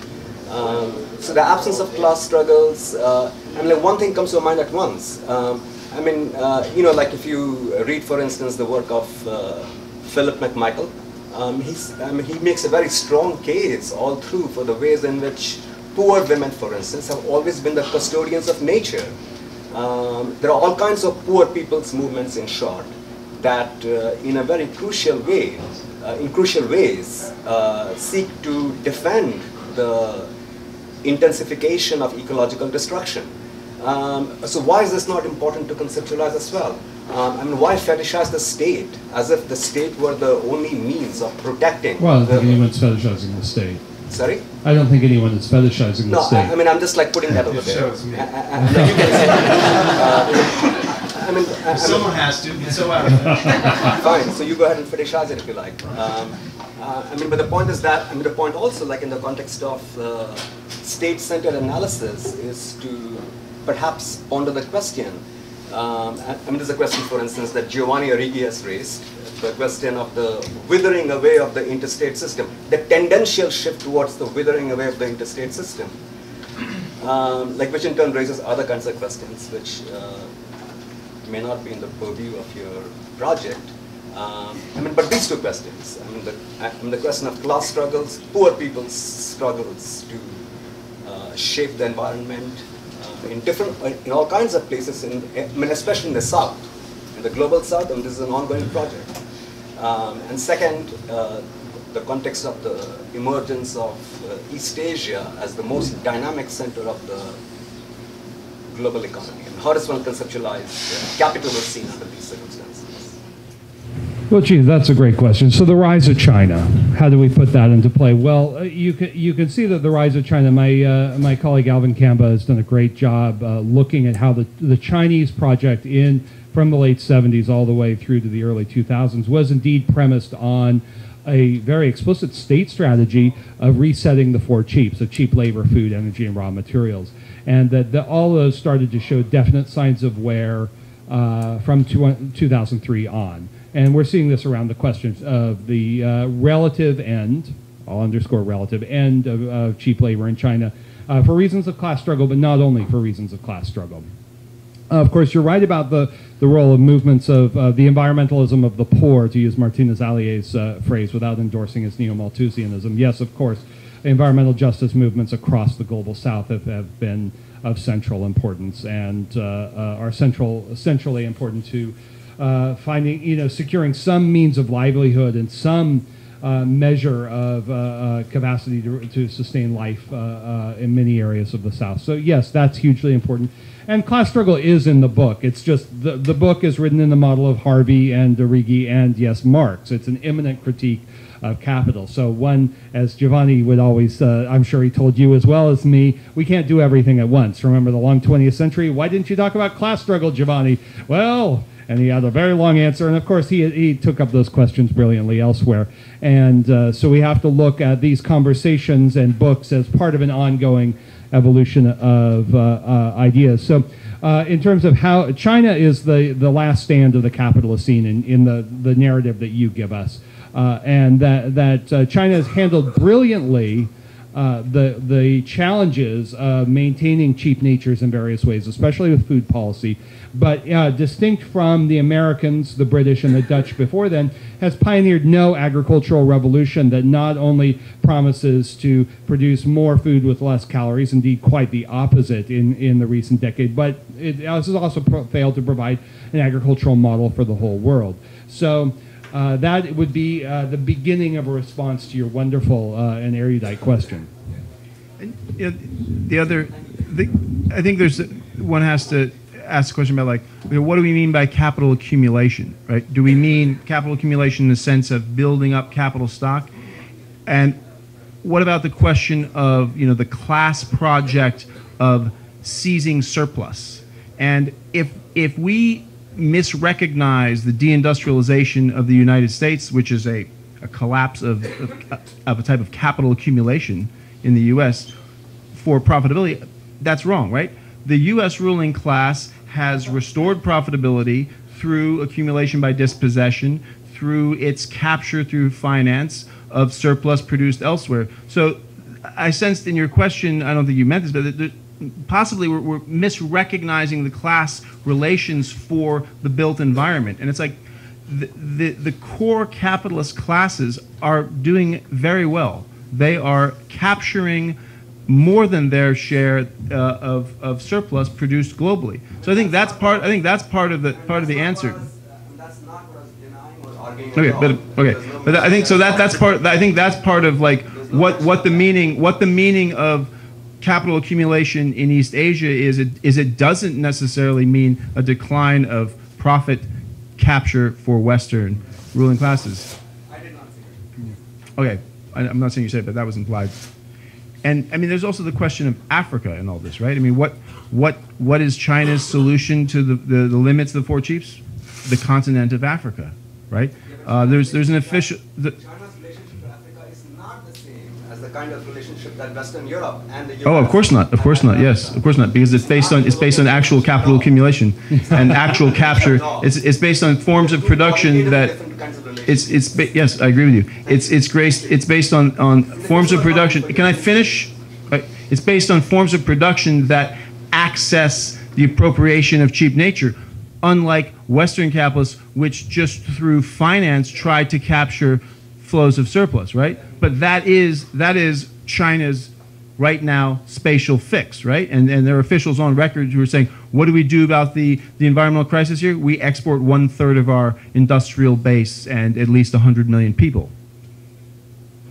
Um, so the absence of class struggles, uh, I mean, like one thing comes to mind at once. Um, I mean, uh, you know, like if you read, for instance, the work of uh, Philip McMichael, um, he's, I mean, he makes a very strong case all through for the ways in which poor women, for instance, have always been the custodians of nature. Um, there are all kinds of poor people's movements, in short, that uh, in a very crucial way, uh, in crucial ways, uh, seek to defend the intensification of ecological destruction. Um, so why is this not important to conceptualize as well? Um, I mean, why fetishize the state as if the state were the only means of protecting? Well, I don't the, think anyone's fetishizing the state. Sorry? I don't think anyone is fetishizing the No, state. I, I mean, I'm just like putting that over there. shows me. I- I- I- no, you can say. Uh, I mean, I- I mean- Someone has to. So out. Fine, so you go ahead and fetishize it if you like. Um, uh, I mean, but the point is that, I mean, the point also, like in the context of uh, state-centered analysis, is to perhaps ponder the question. Um, I, mean, there's a question, for instance, that Giovanni Arrighi has raised, the question of the withering away of the interstate system, the tendential shift towards the withering away of the interstate system. Um, like which in turn raises other kinds of questions, which uh, may not be in the purview of your project. Um, I mean, but these two questions. I mean, the, I mean, the question of class struggles, poor people's struggles to uh, shape the environment in different, uh, in all kinds of places. In, I mean, especially in the south, in the global south, and this is an ongoing project. Um, and second, uh, the context of the emergence of uh, East Asia as the most dynamic center of the global economy. And how does one conceptualize the Capitalocene under these circumstances? Well, gee, that's a great question. So the rise of China, how do we put that into play? Well, uh, you can you can see that the rise of China. My uh, my colleague Alvin Camba has done a great job uh, looking at how the the Chinese project in from the late 70s all the way through to the early 2000s was indeed premised on a very explicit state strategy of resetting the four cheaps of cheap labor, food, energy, and raw materials, and that, that all those started to show definite signs of wear uh, from two, 2003 on. And we're seeing this around the questions of the uh, relative end, I'll underscore relative end of, of cheap labor in China uh, for reasons of class struggle, but not only for reasons of class struggle. Uh, of course, you're right about the, the role of movements of uh, the environmentalism of the poor, to use Martinez Alier's uh, phrase without endorsing his neo Malthusianism. Yes, of course, environmental justice movements across the global south have, have been of central importance and uh, are central, centrally important to uh, finding, you know, securing some means of livelihood and some uh, measure of uh, uh, capacity to, to, sustain life in many areas of the South. So yes, that's hugely important. And class struggle is in the book. It's just the, the book is written in the model of Harvey and Arrighi and yes, Marx. It's an immanent critique of capital. So one, as Giovanni would always, uh, I'm sure he told you as well as me, we can't do everything at once. Remember the long 20th century? Why didn't you talk about class struggle, Giovanni? Well, and he had a very long answer. And of course, he, he took up those questions brilliantly elsewhere. And uh, so we have to look at these conversations and books as part of an ongoing evolution of uh, uh, ideas. So, uh, in terms of how China is the, the last stand of the Capitalocene in, in the, the narrative that you give us, uh, and that, that uh, China has handled brilliantly uh, the the challenges of maintaining cheap natures in various ways, especially with food policy. But uh, distinct from the Americans, the British, and the Dutch before then, has pioneered no agricultural revolution that not only promises to produce more food with less calories, indeed quite the opposite in, in the recent decade, but it has also failed to provide an agricultural model for the whole world. So uh, that would be uh, the beginning of a response to your wonderful uh, and erudite question. And, you know, the other, the, I think there's one has to ask the question about like, you know, what do we mean by capital accumulation, right? Do we mean capital accumulation in the sense of building up capital stock, and what about the question of you know the class project of seizing surplus? And if if we misrecognize the deindustrialization of the United States, which is a, a collapse of, of, of, a type of capital accumulation in the U.S. for profitability, that's wrong, right? The U.S. ruling class has restored profitability through accumulation by dispossession, through its capture through finance of surplus produced elsewhere. So I sensed in your question, I don't think you meant this, but possibly we're, we're misrecognizing the class relations for the built environment. And it's like the, the, the core capitalist classes are doing very well. They are capturing more than their share uh, of, of surplus produced globally. So I think that's part. I think that's part of the part of the answer. Okay, but okay, but I think so. That that's part. I think that's part of like what what the meaning what the meaning of capital accumulation in East Asia is it, is it doesn't necessarily mean a decline of profit capture for Western ruling classes. I did not say that. Okay, I, am not saying you said it, but that was implied. And I mean, there's also the question of Africa and all this, right? I mean, what what what is China's solution to the, the, the limits of the four cheaps? The continent of Africa, right? Uh, there's there's an official. The, the kind of relationship that Western Europe and the US Oh, of course not. Of course not. Yes, of course not. Because it's based on it's based on actual capital accumulation and actual capture. It's it's based on forms of production that it's it's yes, I agree with you. It's it's graced it's based on on forms of production. Can I finish? It's based on forms of production that access the appropriation of cheap nature unlike Western capitalists, which just through finance tried to capture flows of surplus, right? But that is that is China's right now spatial fix, right? And and there are officials on record who are saying, what do we do about the, the environmental crisis here? We export one third of our industrial base and at least 100 million people.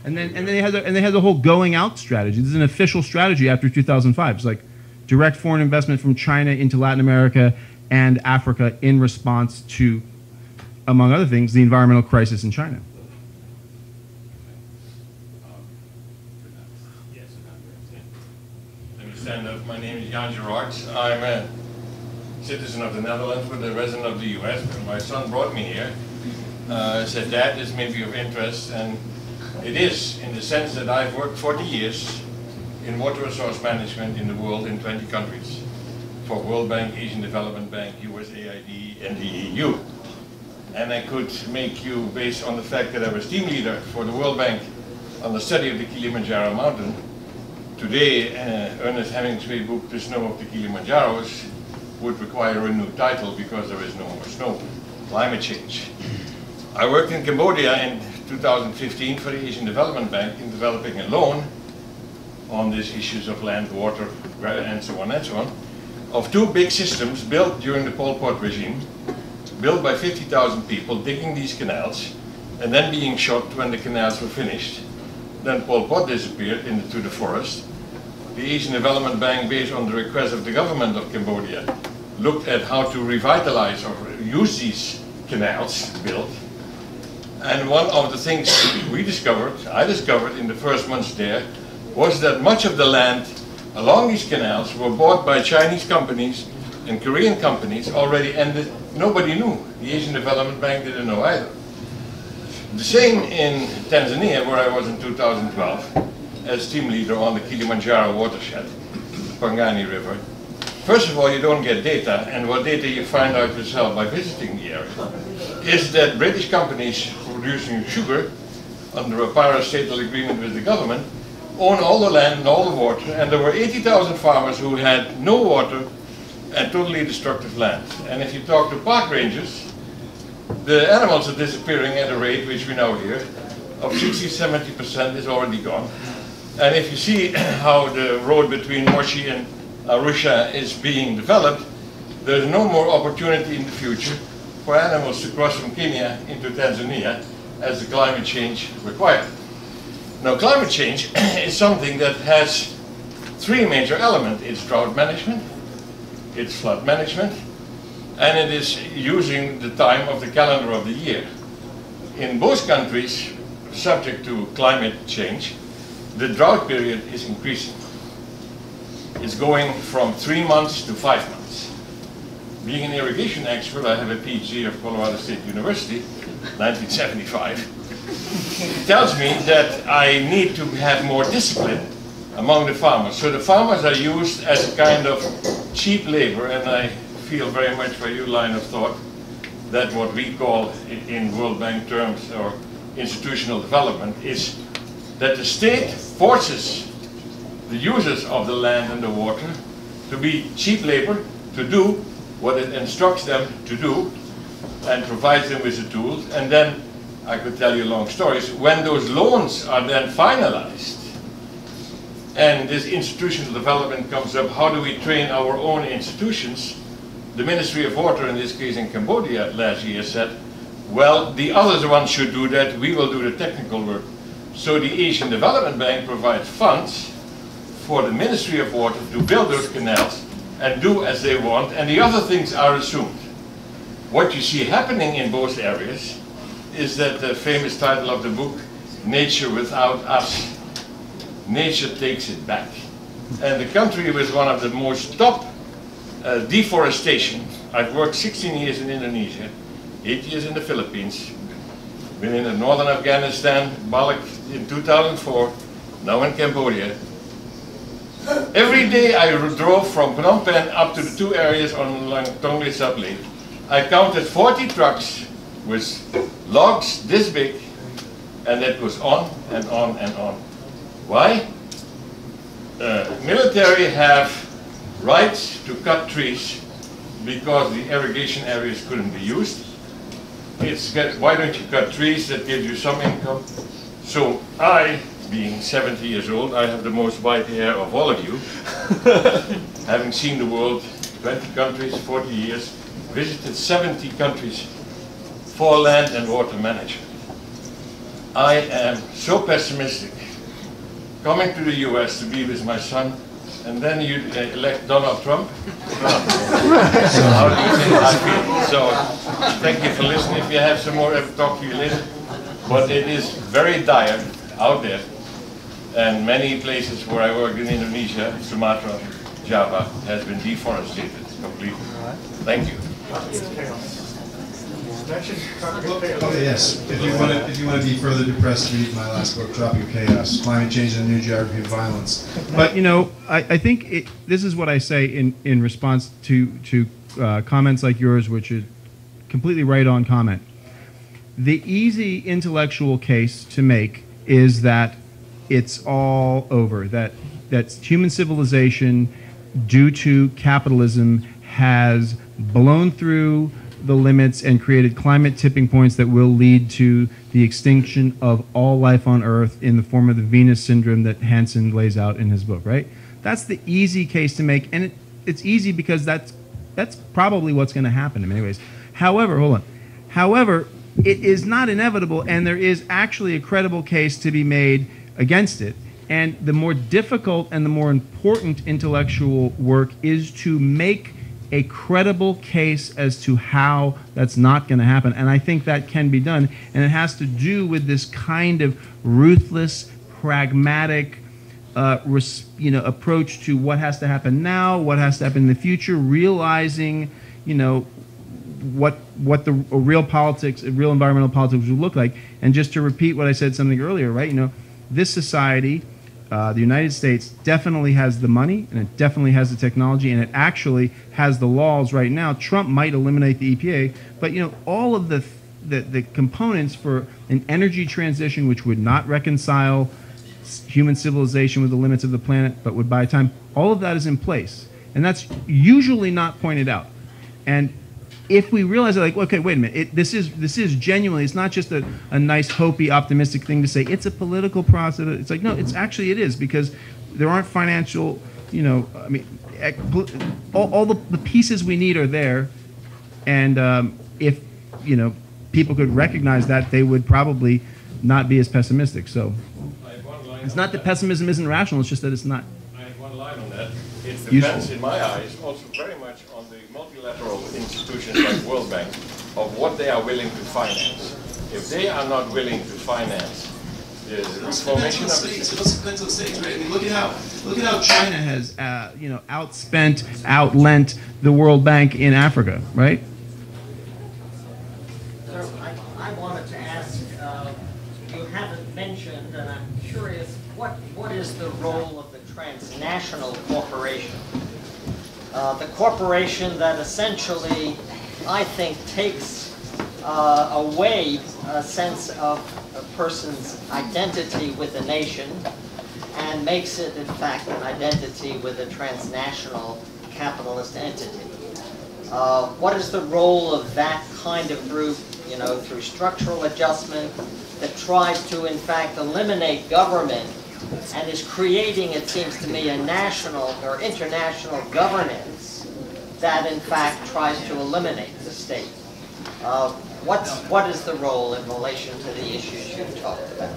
And then and they had the, and they had the whole going out strategy. This is an official strategy after 2005. It's like direct foreign investment from China into Latin America and Africa in response to, among other things, the environmental crisis in China. Stand up. My name is Jan Gerard. I'm a citizen of the Netherlands but a resident of the US. My son brought me here. Uh, said that is maybe of interest, and it is in the sense that I've worked 40 years in water resource management in the world in 20 countries for World Bank, Asian Development Bank, USAID, and the EU. and I could make you, based on the fact that I was team leader for the World Bank on the study of the Kilimanjaro mountain, today uh, Ernest Hemingway book, The Snow of the Kilimanjaros, would require a new title because there is no more snow, climate change. I worked in Cambodia in 2015 for the Asian Development Bank in developing a loan on these issues of land, water, and so on and so on, of two big systems built during the Pol Pot regime, built by 50,000 people digging these canals, and then being shot when the canals were finished. Then Pol Pot disappeared into the forest. The Asian Development Bank, based on the request of the government of Cambodia, looked at how to revitalize or use these canals built. And one of the things we discovered, I discovered in the first months there, was that much of the land along these canals were bought by Chinese companies and Korean companies already and Nobody knew. The Asian Development Bank didn't know either. The same in Tanzania, where I was in 2012 as team leader on the Kilimanjaro watershed, the Pangani River. First of all, you don't get data, and what data you find out yourself by visiting the area is that British companies producing sugar under a parastatal agreement with the government own all the land and all the water, and there were 80,000 farmers who had no water and totally destructive land. And if you talk to park rangers, the animals are disappearing at a rate, which we know here, of 60-70% is already gone. And if you see how the road between Moshi and Arusha is being developed, there's no more opportunity in the future for animals to cross from Kenya into Tanzania as the climate change requires. Now climate change is something that has three major elements. It's drought management, it's flood management, and it is using the time of the calendar of the year. In both countries, subject to climate change, the drought period is increasing. It's going from three months to five months. Being an irrigation expert, I have a PhD of Colorado State University, 1975. tells me that I need to have more discipline among the farmers. So the farmers are used as a kind of cheap labor, and I feel very much for your line of thought that what we call in World Bank terms or institutional development is that the state forces the users of the land and the water to be cheap labor, to do what it instructs them to do, and provides them with the tools. And then, I could tell you long stories, when those loans are then finalized, and this institutional development comes up, how do we train our own institutions? The Ministry of Water, in this case in Cambodia last year, said, well, the other ones should do that, we will do the technical work. So the Asian Development Bank provides funds for the Ministry of Water to build those canals and do as they want, and the other things are assumed. What you see happening in both areas is that the famous title of the book, Nature Without Us. Nature takes it back. And the country with one of the most top uh, deforestation. I've worked 16 years in Indonesia, 8 years in the Philippines, been in northern Afghanistan, Balkh in 2004, now in Cambodia, Every day I drove from Phnom Penh up to the two areas on Tonle Sap Lake. I counted 40 trucks with logs this big, and that goes on and on and on. Why? Uh, military have rights to cut trees because the irrigation areas couldn't be used. It's get, why don't you cut trees that gives you some income? So I being 70 years old, I have the most white hair of all of you. Having seen the world, 20 countries, 40 years, visited 70 countries for land and water management. I am so pessimistic. Coming to the US to be with my son, and then you uh, elect Donald Trump. so how do you think I feel? So thank you for listening. If you have some more, I'll talk to you later. But it is very dire out there and many places where I worked in Indonesia, Sumatra, Java, has been deforested completely. Thank you. Okay, yes. If you want to, if you want to be further depressed, read my last book, Tropical Chaos: Climate Change and the New Geography of Violence. But you know, I, I think it, this is what I say in, in response to to uh, comments like yours, which is completely right on comment. the easy intellectual case to make is that it's all over, that, that human civilization, due to capitalism, has blown through the limits and created climate tipping points that will lead to the extinction of all life on Earth in the form of the Venus syndrome that Hansen lays out in his book, right? That's the easy case to make, and it, it's easy because that's that's probably what's going to happen in many ways. However, hold on. However, it is not inevitable, and there is actually a credible case to be made against it. And the more difficult and the more important intellectual work is to make a credible case as to how that's not going to happen. And I think that can be done. And it has to do with this kind of ruthless, pragmatic, uh, you know, approach to what has to happen now, what has to happen in the future, realizing, you know, what what the real politics, real environmental politics would look like. And just to repeat what I said something earlier, right? You know, this society, uh, the United States, definitely has the money and it definitely has the technology and it actually has the laws right now. Trump might eliminate the EPA, but you know, all of the the, the components for an energy transition which would not reconcile human civilization with the limits of the planet, but would buy time. All of that is in place, and that's usually not pointed out. And if we realize that, like, okay, wait a minute, it, this is this is genuinely, it's not just a, a nice, hopey, optimistic thing to say. It's a political process. It's like, no, it's actually it is because there aren't financial, you know, I mean, all, all the, the pieces we need are there, and um, if you know people could recognize that, they would probably not be as pessimistic. So. It's not that pessimism isn't rational, it's just that it's not. I have one line on that. It depends, in my eyes, also very much on the multilateral institutions like World Bank of what they are willing to finance. If they are not willing to finance the formation of states, it also depends on states, right? I mean, look at how look at how China has, uh, you know, outspent, outlent the World Bank in Africa, right? Sir, I, I wanted to ask. Uh, you haven't mentioned, and I'm curious, what, what is the role of the transnational corporation? Uh, the corporation that essentially, I think, takes uh, away a sense of a person's identity with a nation and makes it, in fact, an identity with a transnational capitalist entity. Uh, what is the role of that kind of group, you know, through structural adjustment that tries to, in fact, eliminate government and is creating, it seems to me, a national or international governance that, in fact, tries to eliminate the state. Uh, what's, what is the role in relation to the issues you've talked about?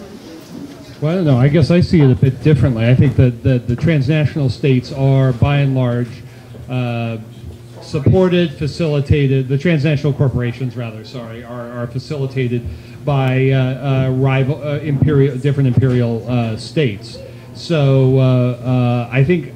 Well, know. I guess I see it a bit differently. I think that the, the transnational states are, by and large, uh, supported, facilitated, the transnational corporations, rather, sorry, are, are facilitated by uh, uh, rival uh, imperial, different imperial uh, states. So uh, uh, I think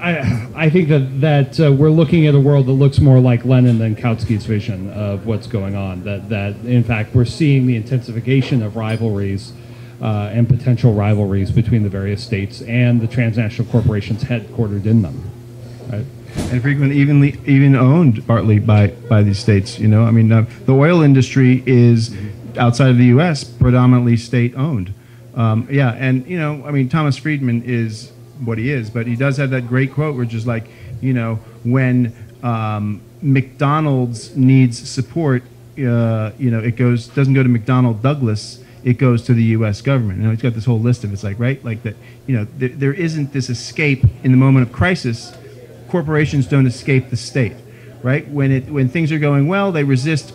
I, I think that that we're looking at a world that looks more like Lenin than Kautsky's vision of what's going on. That that in fact we're seeing the intensification of rivalries and potential rivalries between the various states and the transnational corporations headquartered in them. Right? And frequently, evenly, even owned partly by by these states. You know, I mean, uh, the oil industry is outside of the U.S. predominantly state owned. Um, yeah, and you know, I mean, Thomas Friedman is what he is, but he does have that great quote, which is like, you know, when um, McDonald's needs support, uh, you know, it goes doesn't go to McDonnell Douglas, it goes to the U.S. government. You know, he's got this whole list of it's like right, like that. You know, there, there isn't this escape in the moment of crisis. Corporations don't escape the state, right? When it when things are going well, they resist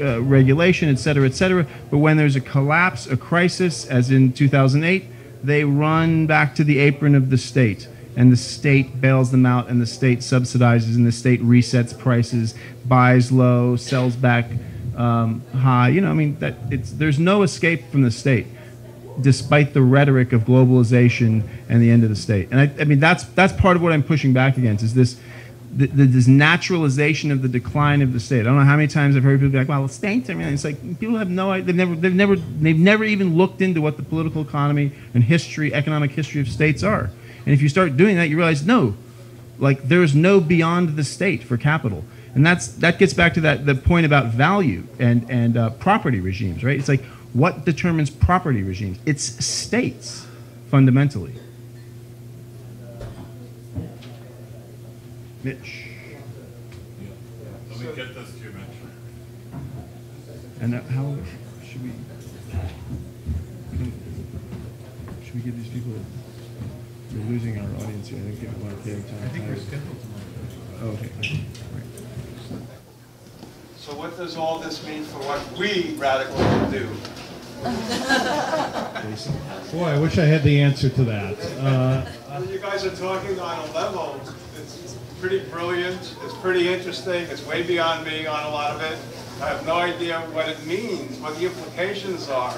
uh, regulation, et cetera, et cetera. But when there's a collapse, a crisis, as in 2008 they run back to the apron of the state and the state bails them out and the state subsidizes and the state resets prices buys low sells back um, high you know i mean that it's there's no escape from the state despite the rhetoric of globalization and the end of the state and i, I mean that's that's part of what i'm pushing back against is this the, the, this naturalization of the decline of the state. I don't know how many times I've heard people be like, "Well, states." I mean, it's like people have no. They've never. They've never. They've never even looked into what the political economy and history, economic history of states are. And if you start doing that, you realize no, like there is no beyond the state for capital. And that's that gets back to that the point about value and and uh, property regimes, right? It's like what determines property regimes? It's states, fundamentally. Mitch. Let me get this to you, Mitch. And how should we? Should we give these people? We're losing our audience here. I think people are getting time. I think we're scheduled tomorrow. Oh, okay. Right. So what does all this mean for what we radicals do? Boy, I wish I had the answer to that. Uh, Well, You guys are talking on a level, it's pretty brilliant, it's pretty interesting, it's way beyond me on a lot of it. I have no idea what it means, what the implications are.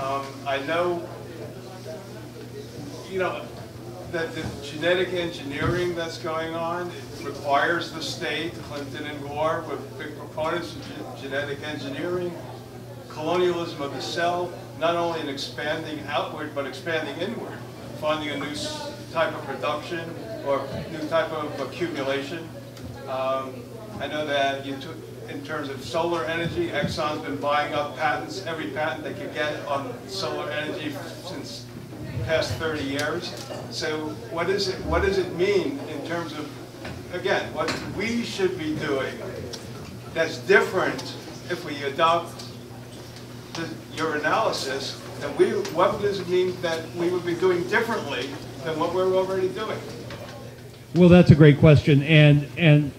Um, I know, you know, that the genetic engineering that's going on requires the state, Clinton and Gore were big proponents of ge- genetic engineering, colonialism of the cell, not only in expanding outward, but expanding inward, finding a new type of production or new type of accumulation. Um, I know that took, in terms of solar energy, Exxon's been buying up patents, every patent they could get on solar energy since past 30 years. So what is it, what does it mean in terms of, again, what we should be doing that's different if we adopt the- your analysis, and we, what does it mean that we would be doing differently than what we're already doing? Well, that's a great question, and and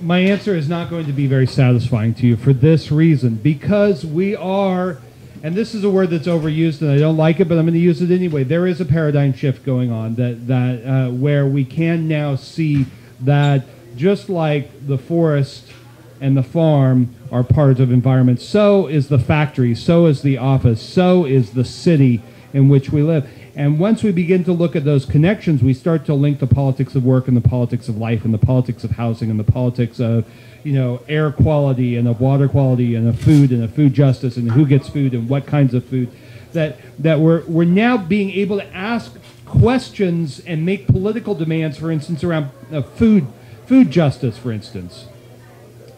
my answer is not going to be very satisfying to you for this reason, because we are, and this is a word that's overused, and I don't like it, but I'm going to use it anyway. There is a paradigm shift going on that that uh, where we can now see that just like the forest and the farm are parts of environment, so is the factory, so is the office, so is the city in which we live. And once we begin to look at those connections, we start to link the politics of work and the politics of life and the politics of housing and the politics of, you know, air quality and of water quality and of food and of food justice and who gets food and what kinds of food. That that we're we're now being able to ask questions and make political demands, for instance, around uh, food food justice, for instance,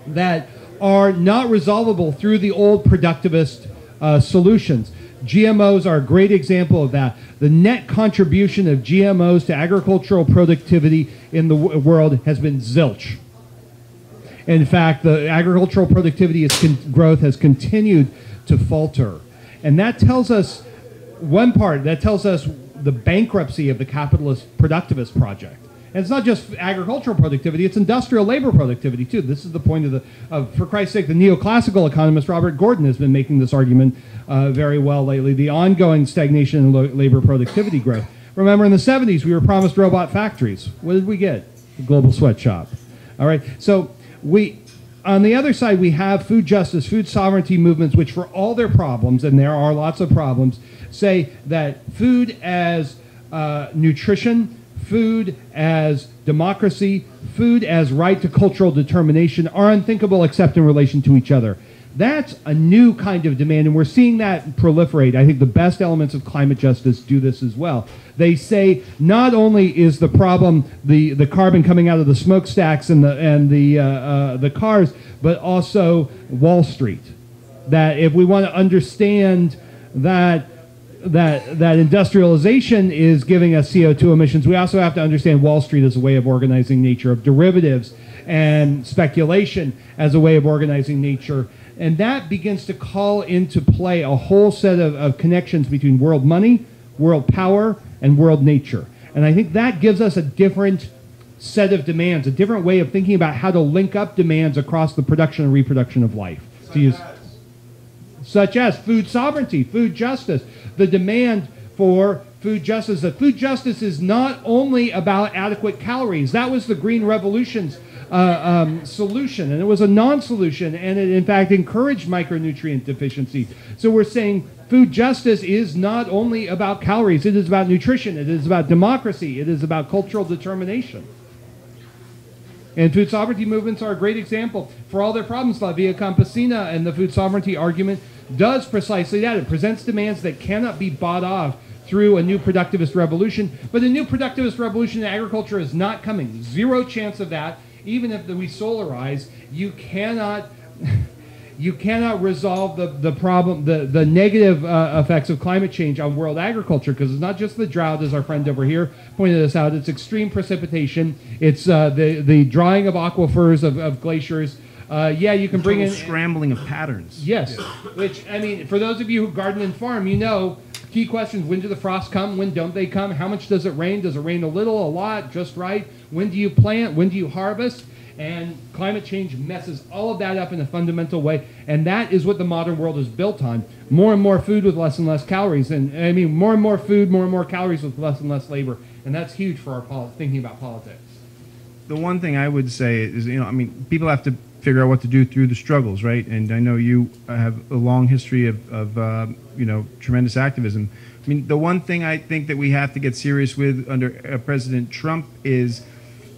that are not resolvable through the old productivist uh, solutions. GMOs are a great example of that. The net contribution of GMOs to agricultural productivity in the world has been zilch. In fact, the agricultural productivity growth has continued to falter. And that tells us one part, that tells us the bankruptcy of the capitalist productivist project. And it's not just agricultural productivity, it's industrial labor productivity too. This is the point of the, of, for Christ's sake, the neoclassical economist Robert Gordon has been making this argument uh, very well lately. The ongoing stagnation in lo- labor productivity growth. Remember in the 70s, we were promised robot factories. What did we get? The global sweatshop. All right, so we, on the other side, we have food justice, food sovereignty movements, which, for all their problems, and there are lots of problems, say that food as uh, nutrition, food as democracy, food as right to cultural determination are unthinkable except in relation to each other. That's a new kind of demand, and we're seeing that proliferate. I think the best elements of climate justice do this as well. They say not only is the problem the, the carbon coming out of the smokestacks and the and the uh, uh, the cars, but also Wall Street. That if we want to understand that that that industrialization is giving us CO2 emissions, we also have to understand Wall Street as a way of organizing nature, of derivatives and speculation as a way of organizing nature. And that begins to call into play a whole set of, of connections between world money, world power, and world nature. And I think that gives us a different set of demands, a different way of thinking about how to link up demands across the production and reproduction of life. To use, such as food sovereignty, food justice, the demand for food justice. That food justice is not only about adequate calories. That was the Green Revolution's uh, um, solution, and it was a non-solution, and it in fact encouraged micronutrient deficiency. So we're saying food justice is not only about calories; it is about nutrition, it is about democracy, it is about cultural determination. And food sovereignty movements are a great example. For all their problems, La Via Campesina and the food sovereignty argument does precisely that. It presents demands that cannot be bought off through a new productivist revolution. But a new productivist revolution in agriculture is not coming. Zero chance of that. Even if we solarize, you cannot. You cannot resolve the, the problem, the, the negative uh, effects of climate change on world agriculture because it's not just the drought, as our friend over here pointed this out. It's extreme precipitation. It's uh, the, the drying of aquifers, of, of glaciers. Uh, yeah, you can bring in scrambling of patterns. Yes, which I mean, for those of you who garden and farm, you know key questions: When do the frosts come? When don't they come? How much does it rain? Does it rain a little, a lot, just right? When do you plant? When do you harvest? And climate change messes all of that up in a fundamental way, and that is what the modern world is built on: more and more food with less and less calories, and I mean, more and more food, more and more calories with less and less labor, and that's huge for our pol- thinking about politics. the one thing I would say is, you know, I mean, people have to figure out what to do through the struggles, right? And I know you have a long history of, of uh, you know, tremendous activism. I mean, the one thing I think that we have to get serious with under uh, President Trump is,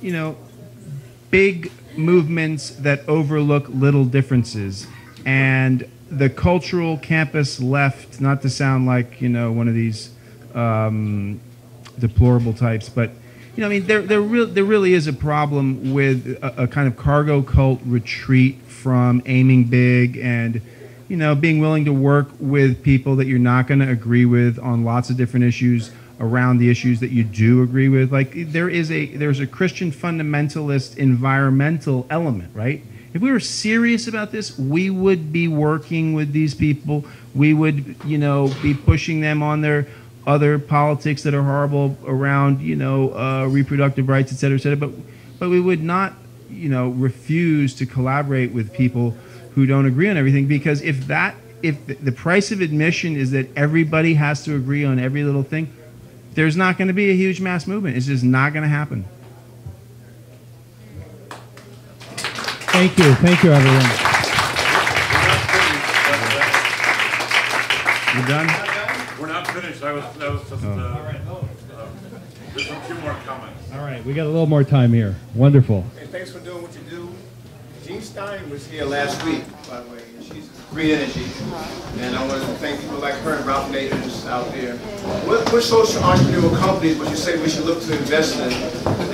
you know, big movements that overlook little differences. And the cultural campus left, not to sound like, you know, one of these um, deplorable types, but you know, I mean, there there, real, there really is a problem with a, a kind of cargo cult retreat from aiming big and you know being willing to work with people that you're not going to agree with on lots of different issues around the issues that you do agree with. Like there is a there's a Christian fundamentalist environmental element, right? If we were serious about this, we would be working with these people. We would, you know, be pushing them on their other politics that are horrible around, you know, uh, reproductive rights, et cetera, et cetera. But, but we would not, you know, refuse to collaborate with people who don't agree on everything because if that, if the- the price of admission is that everybody has to agree on every little thing, there's not going to be a huge mass movement. It's just not going to happen. Thank you, thank you, everyone. You done? We're not finished, I was, that was just, uh, uh, there's a few more comments. All right, we got a little more time here. Wonderful. And thanks for doing what you do. Jill Stein was here last week, by the way, and she's green energy. And I want to thank people like her and Ralph Nader's out there. What, what social entrepreneurial companies would you say we should look to invest in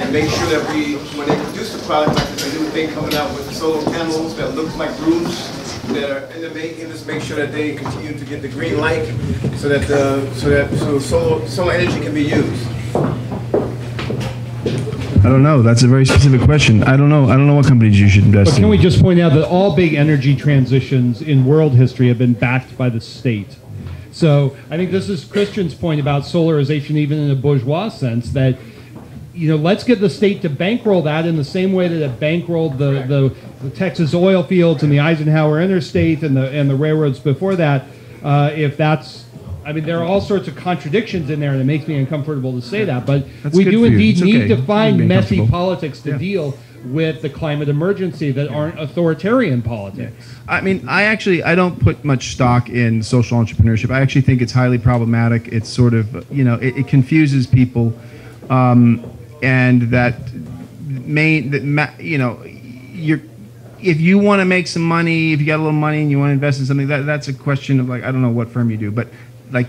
and make sure that we, when they produce a product like this, a new thing coming out with solar panels that look like roofs, that are in the making, just make sure that they continue to get the green light so that the, so that, so solar, solar energy can be used. I don't know. That's a very specific question. I don't know. I don't know what companies you should invest But in. can we just point out that all big energy transitions in world history have been backed by the state? So I think this is Christian's point about solarization, even in a bourgeois sense, that you know, let's get the state to bankroll that in the same way that it bankrolled the, the, the Texas oil fields and the Eisenhower Interstate and the and the railroads before that. Uh, if that's I mean, there are all sorts of contradictions in there, and it makes me uncomfortable to say that. But That's we do indeed It's need okay. to find messy politics to Yeah. deal with the climate emergency that aren't authoritarian politics. I mean, I actually I don't put much stock in social entrepreneurship. I actually think it's highly problematic. It's sort of you know it, it confuses people, um, and that main that you know you're if you want to make some money, if you got a little money and you want to invest in something, that that's a question of like I don't know what firm you do, but like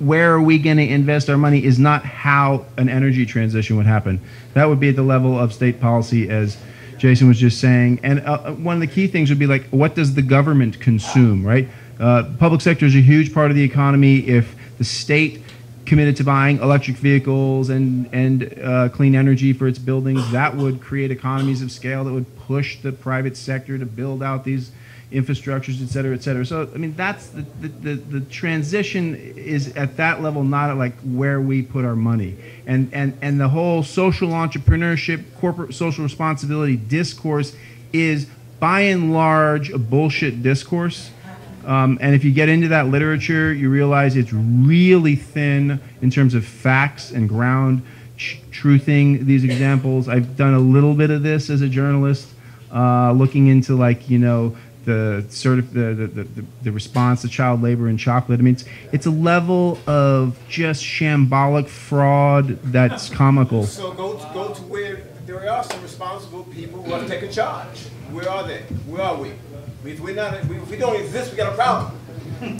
where are we going to invest our money is not how an energy transition would happen. That would be at the level of state policy, as Jason was just saying. And uh, one of the key things would be like, what does the government consume, right? Uh, public sector is a huge part of the economy. If the state committed to buying electric vehicles and and uh, clean energy for its buildings, that would create economies of scale that would push the private sector to build out these infrastructures, et cetera, et cetera. So, I mean, that's the, the, the, the transition is at that level, not at like where we put our money. And, and, and the whole social entrepreneurship, corporate social responsibility discourse is by and large a bullshit discourse. Um, and if you get into that literature, you realize it's really thin in terms of facts and ground tr- truthing these examples. I've done a little bit of this as a journalist, uh, looking into like you know the sort of the the, the, the, the response to child labor and chocolate. I mean, it's, it's a level of just shambolic fraud that's comical. So go to, go to where there are some responsible people who are taking charge. Where are they? Where are we? If we're not, if we don't exist, we got a problem.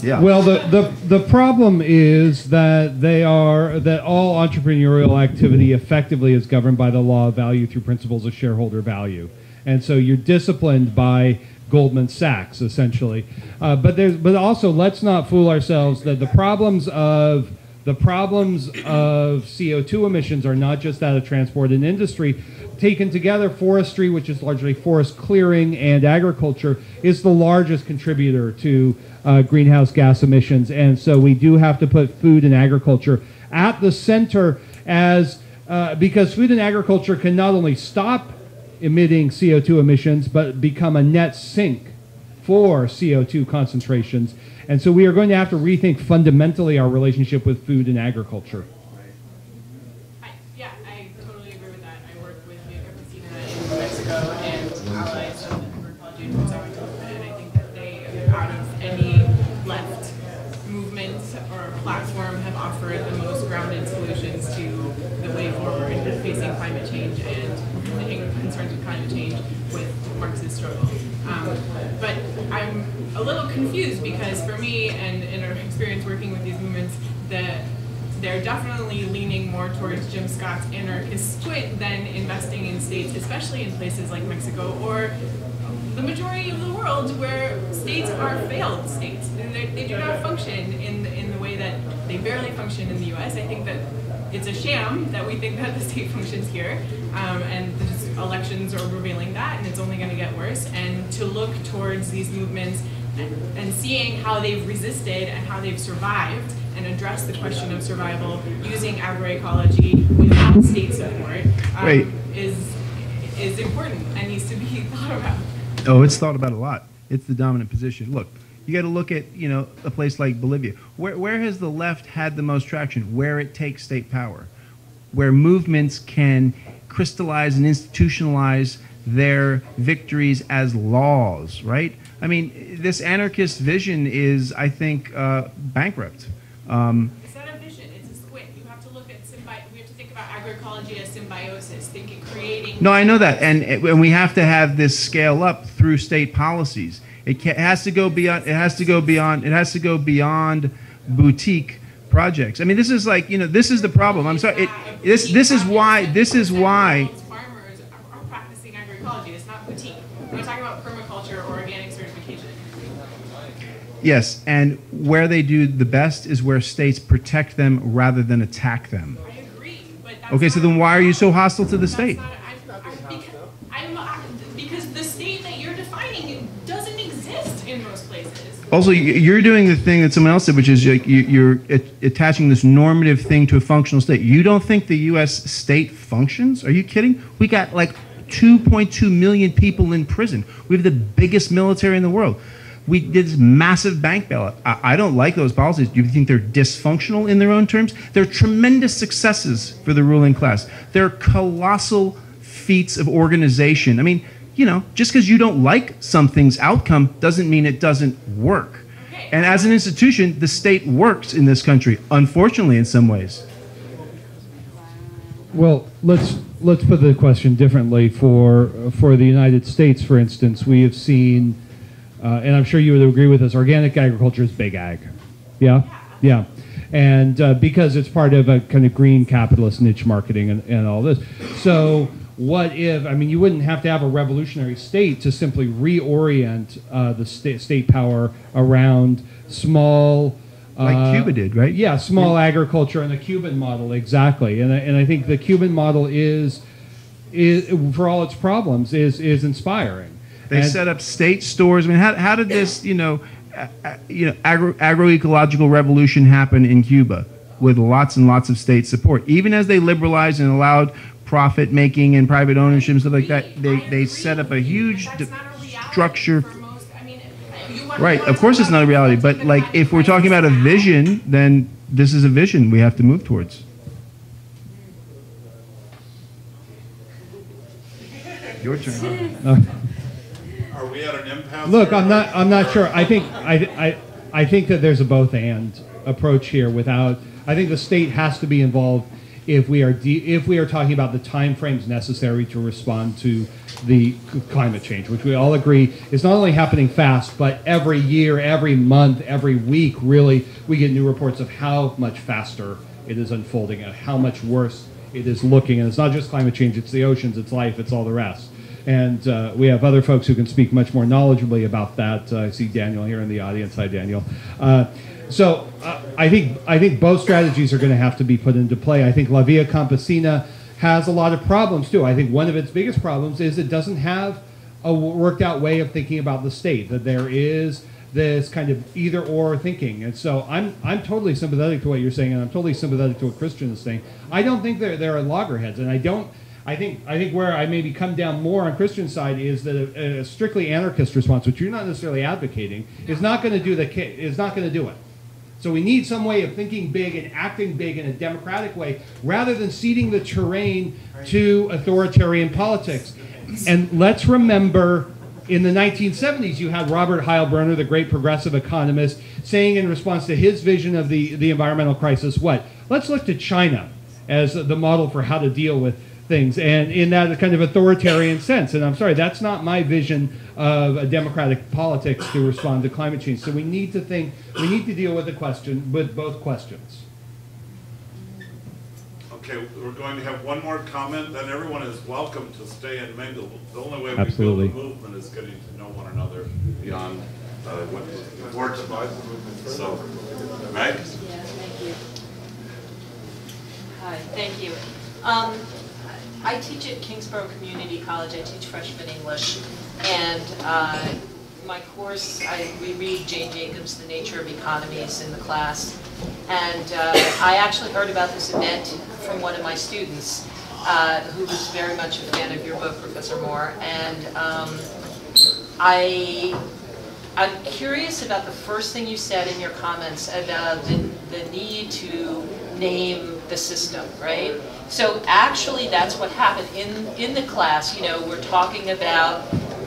Yeah. Well, the, the, the problem is that they are that all entrepreneurial activity effectively is governed by the law of value through principles of shareholder value, and so you're disciplined by Goldman Sachs essentially. Uh, but there's but also let's not fool ourselves that the problems of the problems of CO2 emissions are not just that of transport and industry. Taken together, forestry, which is largely forest clearing, and agriculture, is the largest contributor to uh, greenhouse gas emissions. And so we do have to put food and agriculture at the center as uh, because food and agriculture can not only stop emitting CO2 emissions, but become a net sink for CO2 concentrations. And so we are going to have to rethink fundamentally our relationship with food and agriculture. Because for me and in our experience working with these movements, that they're definitely leaning more towards Jim Scott's anarchist squint than investing in states, especially in places like Mexico or the majority of the world where states are failed states. They do not function in the, in the way that they barely function in the U.S. I think that it's a sham that we think that the state functions here, um, and the elections are revealing that, and it's only going to get worse. And to look towards these movements and, and seeing how they've resisted and how they've survived and addressed the question of survival using agroecology without state support um, is is important and needs to be thought about. Oh, it's thought about a lot. It's the dominant position. Look, you got to look at you know a place like Bolivia. Where where has the left had the most traction? Where it takes state power, where movements can crystallize and institutionalize their victories as laws. Right? I mean, this anarchist vision is, I think, uh, bankrupt. Um, It's not a vision, it's a squint. You have to look at symbi- we have to think about agroecology as symbiosis, thinking, creating. No, I know that, and and we have to have this scale up through state policies. It, ca- it has to go beyond. It has to go beyond. It has to go beyond boutique projects. I mean, this is like you know, this is the problem. I'm sorry. It, this this is why. This is why. Yes, and where they do the best is where states protect them rather than attack them. I agree, but that's Okay, so then why are you so hostile to the state? I'm, because, I'm, because the state that you're defining doesn't exist in most places. Also, you're doing the thing that someone else did, which is you- you're attaching this normative thing to a functional state. You don't think the U.S. state functions? Are you kidding? We got like 2.2 million people in prison. We have the biggest military in the world. We did this massive bank bailout. I, I don't like those policies. Do you think they're dysfunctional in their own terms? They're tremendous successes for the ruling class. They're colossal feats of organization. I mean, you know, just because you don't like something's outcome doesn't mean it doesn't work. And as an institution, the state works in this country, unfortunately, in some ways. Well, let's let's put the question differently. For for the United States, for instance, we have seen, uh, and I'm sure you would agree with us. Organic agriculture is big ag. Yeah, yeah, and uh, because it's part of a kind of green capitalist niche marketing and, and all this. So what if? I mean, you wouldn't have to have a revolutionary state to simply reorient uh, the state state power around small. Like uh, Cuba did, right? Yeah, small agriculture and the Cuban model exactly, and I, and I think the Cuban model is, is for all its problems is is inspiring. They And- set up state stores. I mean, how, how did this, you know, uh, you know, agro, agroecological revolution happen in Cuba with lots and lots of state support? Even as they liberalized and allowed profit making and private ownership and stuff like that, they, they set up a huge structure. Right, of course it's not a reality, but like if we're talking about a vision, then this is a vision we have to move towards. Your turn. We at an impasse? Look. I'm not. I'm not sure. I think. I. I. I think that there's a both and approach here. Without, I think the state has to be involved if we are de- if we are talking about the timeframes necessary to respond to the climate change, which we all agree is not only happening fast, but every year, every month, every week, really, we get new reports of how much faster it is unfolding and how much worse it is looking. And it's not just climate change; it's the oceans, it's life, it's all the rest. And uh, we have other folks who can speak much more knowledgeably about that. I see Daniel here in the audience. Hi, Daniel. Uh, so uh, I think I think both strategies are going to have to be put into play. I think La Via Campesina has a lot of problems too. I think one of its biggest problems is it doesn't have a worked out way of thinking about the state. That there is this kind of either or thinking. And so I'm I'm totally sympathetic to what you're saying, and I'm totally sympathetic to what Christian is saying. I don't think there there are loggerheads, and I don't. I think I think where I maybe come down more on Christian side is that a, a strictly anarchist response, which you're not necessarily advocating, is not going to do the is not going to do it. So we need some way of thinking big and acting big in a democratic way, rather than ceding the terrain to authoritarian politics. And let's remember in the 1970s, you had Robert Heilbroner, the great progressive economist, saying in response to his vision of the, the environmental crisis, what? Let's look to China as the model for how to deal with things, and in that kind of authoritarian sense. And I'm sorry, that's not my vision of a democratic politics to respond to climate change. So we need to think, we need to deal with the question, with both questions. Okay, we're going to have one more comment, then everyone is welcome to stay and mingle. The only way we Absolutely. build a movement is getting to know one another beyond uh, what words about the movement. So, Meg? Thank you. Hi, thank you. Um, I teach at Kingsborough Community College. I teach freshman English. And uh, my course, I, we read Jane Jacobs' The Nature of Economies in the class. And uh, I actually heard about this event from one of my students uh, who was very much a fan of your book, Professor Moore. And um, I I'm curious about the first thing you said in your comments about the, the need to name the system, right? So actually, that's what happened in, in the class. You know, we're talking about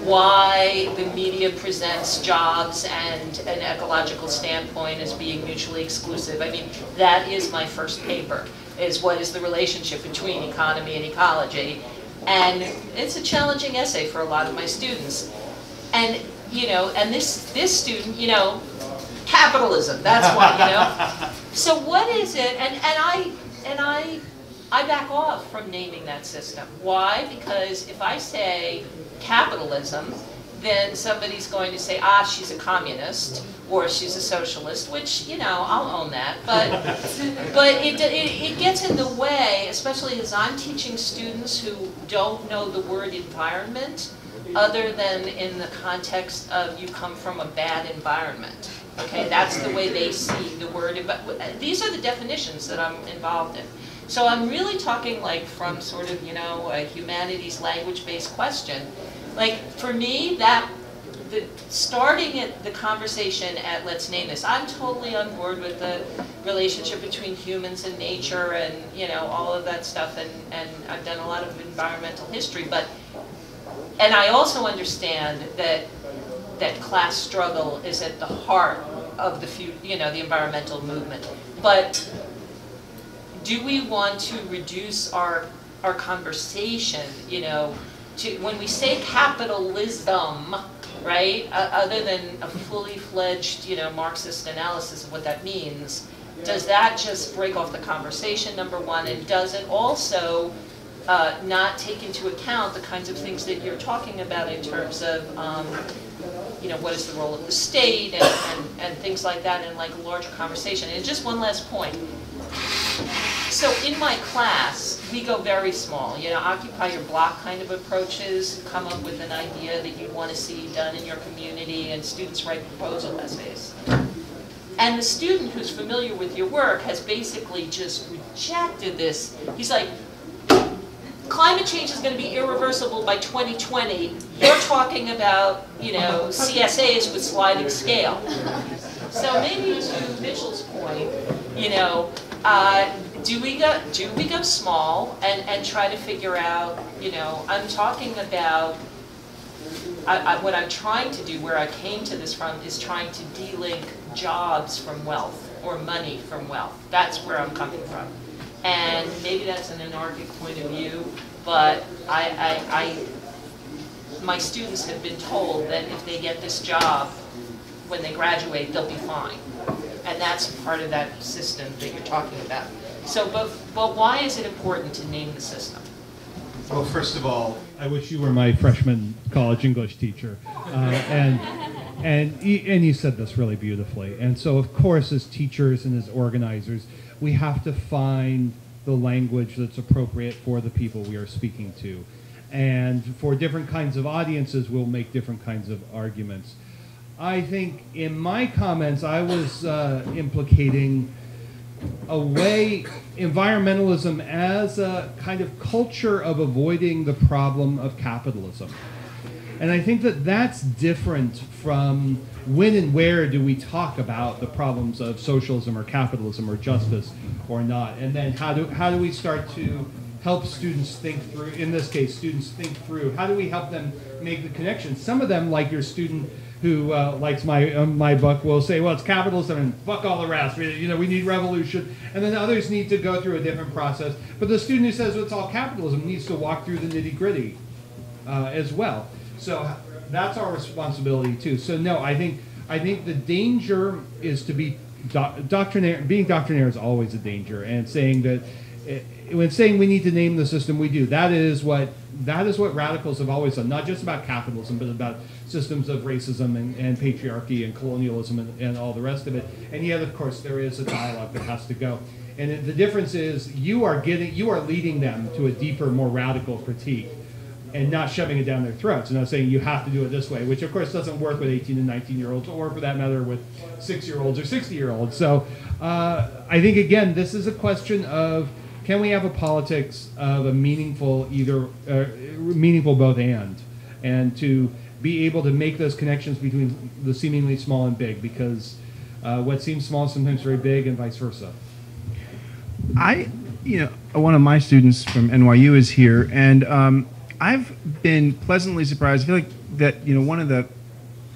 why the media presents jobs and an ecological standpoint as being mutually exclusive. I mean, that is my first paper, is what is the relationship between economy and ecology. And it's a challenging essay for a lot of my students. And, you know, and this, this student, you know, capitalism, that's why, you know. So what is it, and, and I, and I, I back off from naming that system. Why? Because if I say capitalism, then somebody's going to say, ah, she's a communist, or she's a socialist, which, you know, I'll own that. But, but it, it, it gets in the way, especially as I'm teaching students who don't know the word environment, other than in the context of you come from a bad environment. Okay, that's the way they see the word. But uh, these are the definitions that I'm involved in. So I'm really talking like from sort of, you know, a humanities language-based question. Like for me, that the, starting at the conversation at let's name this, I'm totally on board with the relationship between humans and nature and you know all of that stuff. And and I've done a lot of environmental history, but and I also understand that that class struggle is at the heart of the you know the environmental movement. But do we want to reduce our our conversation, you know, to when we say capitalism, right? Uh, other than a fully fledged, you know, Marxist analysis of what that means, does that just break off the conversation? Number one, and does it also uh, not take into account the kinds of things that you're talking about in terms of, um, you know, what is the role of the state and, and, and things like that in like a larger conversation. And just one last point. So in my class, we go very small. You know, occupy your block kind of approaches, come up with an idea that you want to see done in your community, and students write proposal essays. And the student who's familiar with your work has basically just rejected this. He's like, climate change is going to be irreversible by 2020. You're talking about, you know, CSAs with sliding scale. So maybe to Mitchell's point, you know, uh, do we go do we go small and, and try to figure out, you know, I'm talking about I, I, what I'm trying to do, where I came to this from, is trying to delink jobs from wealth or money from wealth. That's where I'm coming from. And maybe that's an anarchic point of view, but I, I, I, my students have been told that if they get this job, when they graduate, they'll be fine. And that's part of that system that you're talking about. So, but, but why is it important to name the system? Well, first of all, I wish you were my freshman college English teacher, uh, and and and you said this really beautifully. And so, of course, as teachers and as organizers, we have to find the language that's appropriate for the people we are speaking to, and for different kinds of audiences, we'll make different kinds of arguments. I think in my comments, I was uh, implicating a way environmentalism as a kind of culture of avoiding the problem of capitalism. And I think that that's different from when and where do we talk about the problems of socialism or capitalism or justice or not. And then how do, how do we start to help students think through, in this case, students think through, how do we help them make the connection? Some of them, like your student who uh, likes my um, my book will say, well, it's capitalism and fuck all the rest. We, you know, we need revolution, and then others need to go through a different process. But the student who says well, it's all capitalism needs to walk through the nitty gritty uh, as well. So that's our responsibility too. So no, I think I think the danger is to be doc- doctrinaire. Being doctrinaire is always a danger, and saying that. eh, when saying we need to name the system, we do. That is what that is what radicals have always done. Not just about capitalism, but about systems of racism and, and patriarchy and colonialism and, and all the rest of it. And yet, of course, there is a dialogue that has to go. And the difference is you are getting you are leading them to a deeper, more radical critique and not shoving it down their throats and not saying you have to do it this way, which of course doesn't work with 18 and 19 year olds, or for that matter with six year olds or 60 year olds. So uh, I think again, this is a question of can we have a politics of a meaningful either uh, meaningful both and, and to be able to make those connections between the seemingly small and big because uh, what seems small is sometimes very big and vice versa. I, you know, one of my students from NYU is here, and um, I've been pleasantly surprised. I feel like that, you know, one of the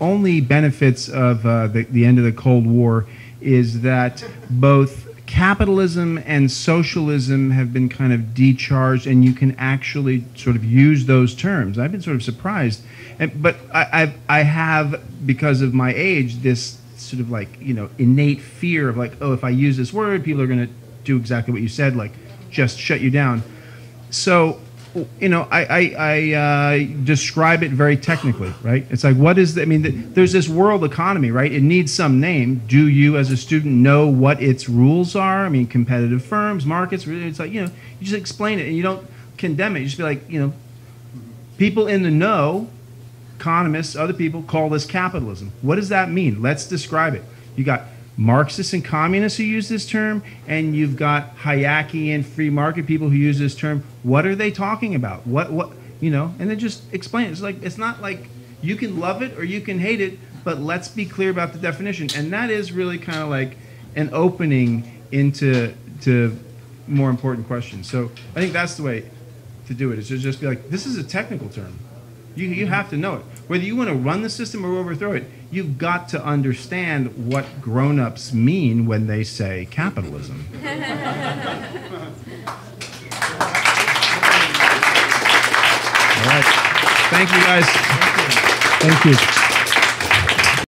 only benefits of uh, the, the end of the Cold War is that both capitalism and socialism have been kind of decharged, and you can actually sort of use those terms. I've been sort of surprised, and, but I, I've, I have, because of my age, this sort of like you know innate fear of like, oh, if I use this word, people are going to do exactly what you said, like just shut you down. So, you know, I, I, I uh, describe it very technically, right? It's like, what is the, I mean, th there's this world economy, right? It needs some name. Do you, as a student, know what its rules are? I mean, competitive firms, markets, it's like, you know, you just explain it and you don't condemn it. You just be like, you know, people in the know, economists, other people, call this capitalism. What does that mean? Let's describe it. You got Marxists and communists who use this term, and you've got Hayekian free market people who use this term. What are they talking about? What what you know? And then just explain it. It's like it's not like you can love it or you can hate it, but let's be clear about the definition. And that is really kind of like an opening into to more important questions. So I think that's the way to do it. Is to just be like, this is a technical term. You, you have to know it. Whether you want to run the system or overthrow it, you've got to understand what grown-ups mean when they say capitalism. All right. Thank you, guys. Thank you.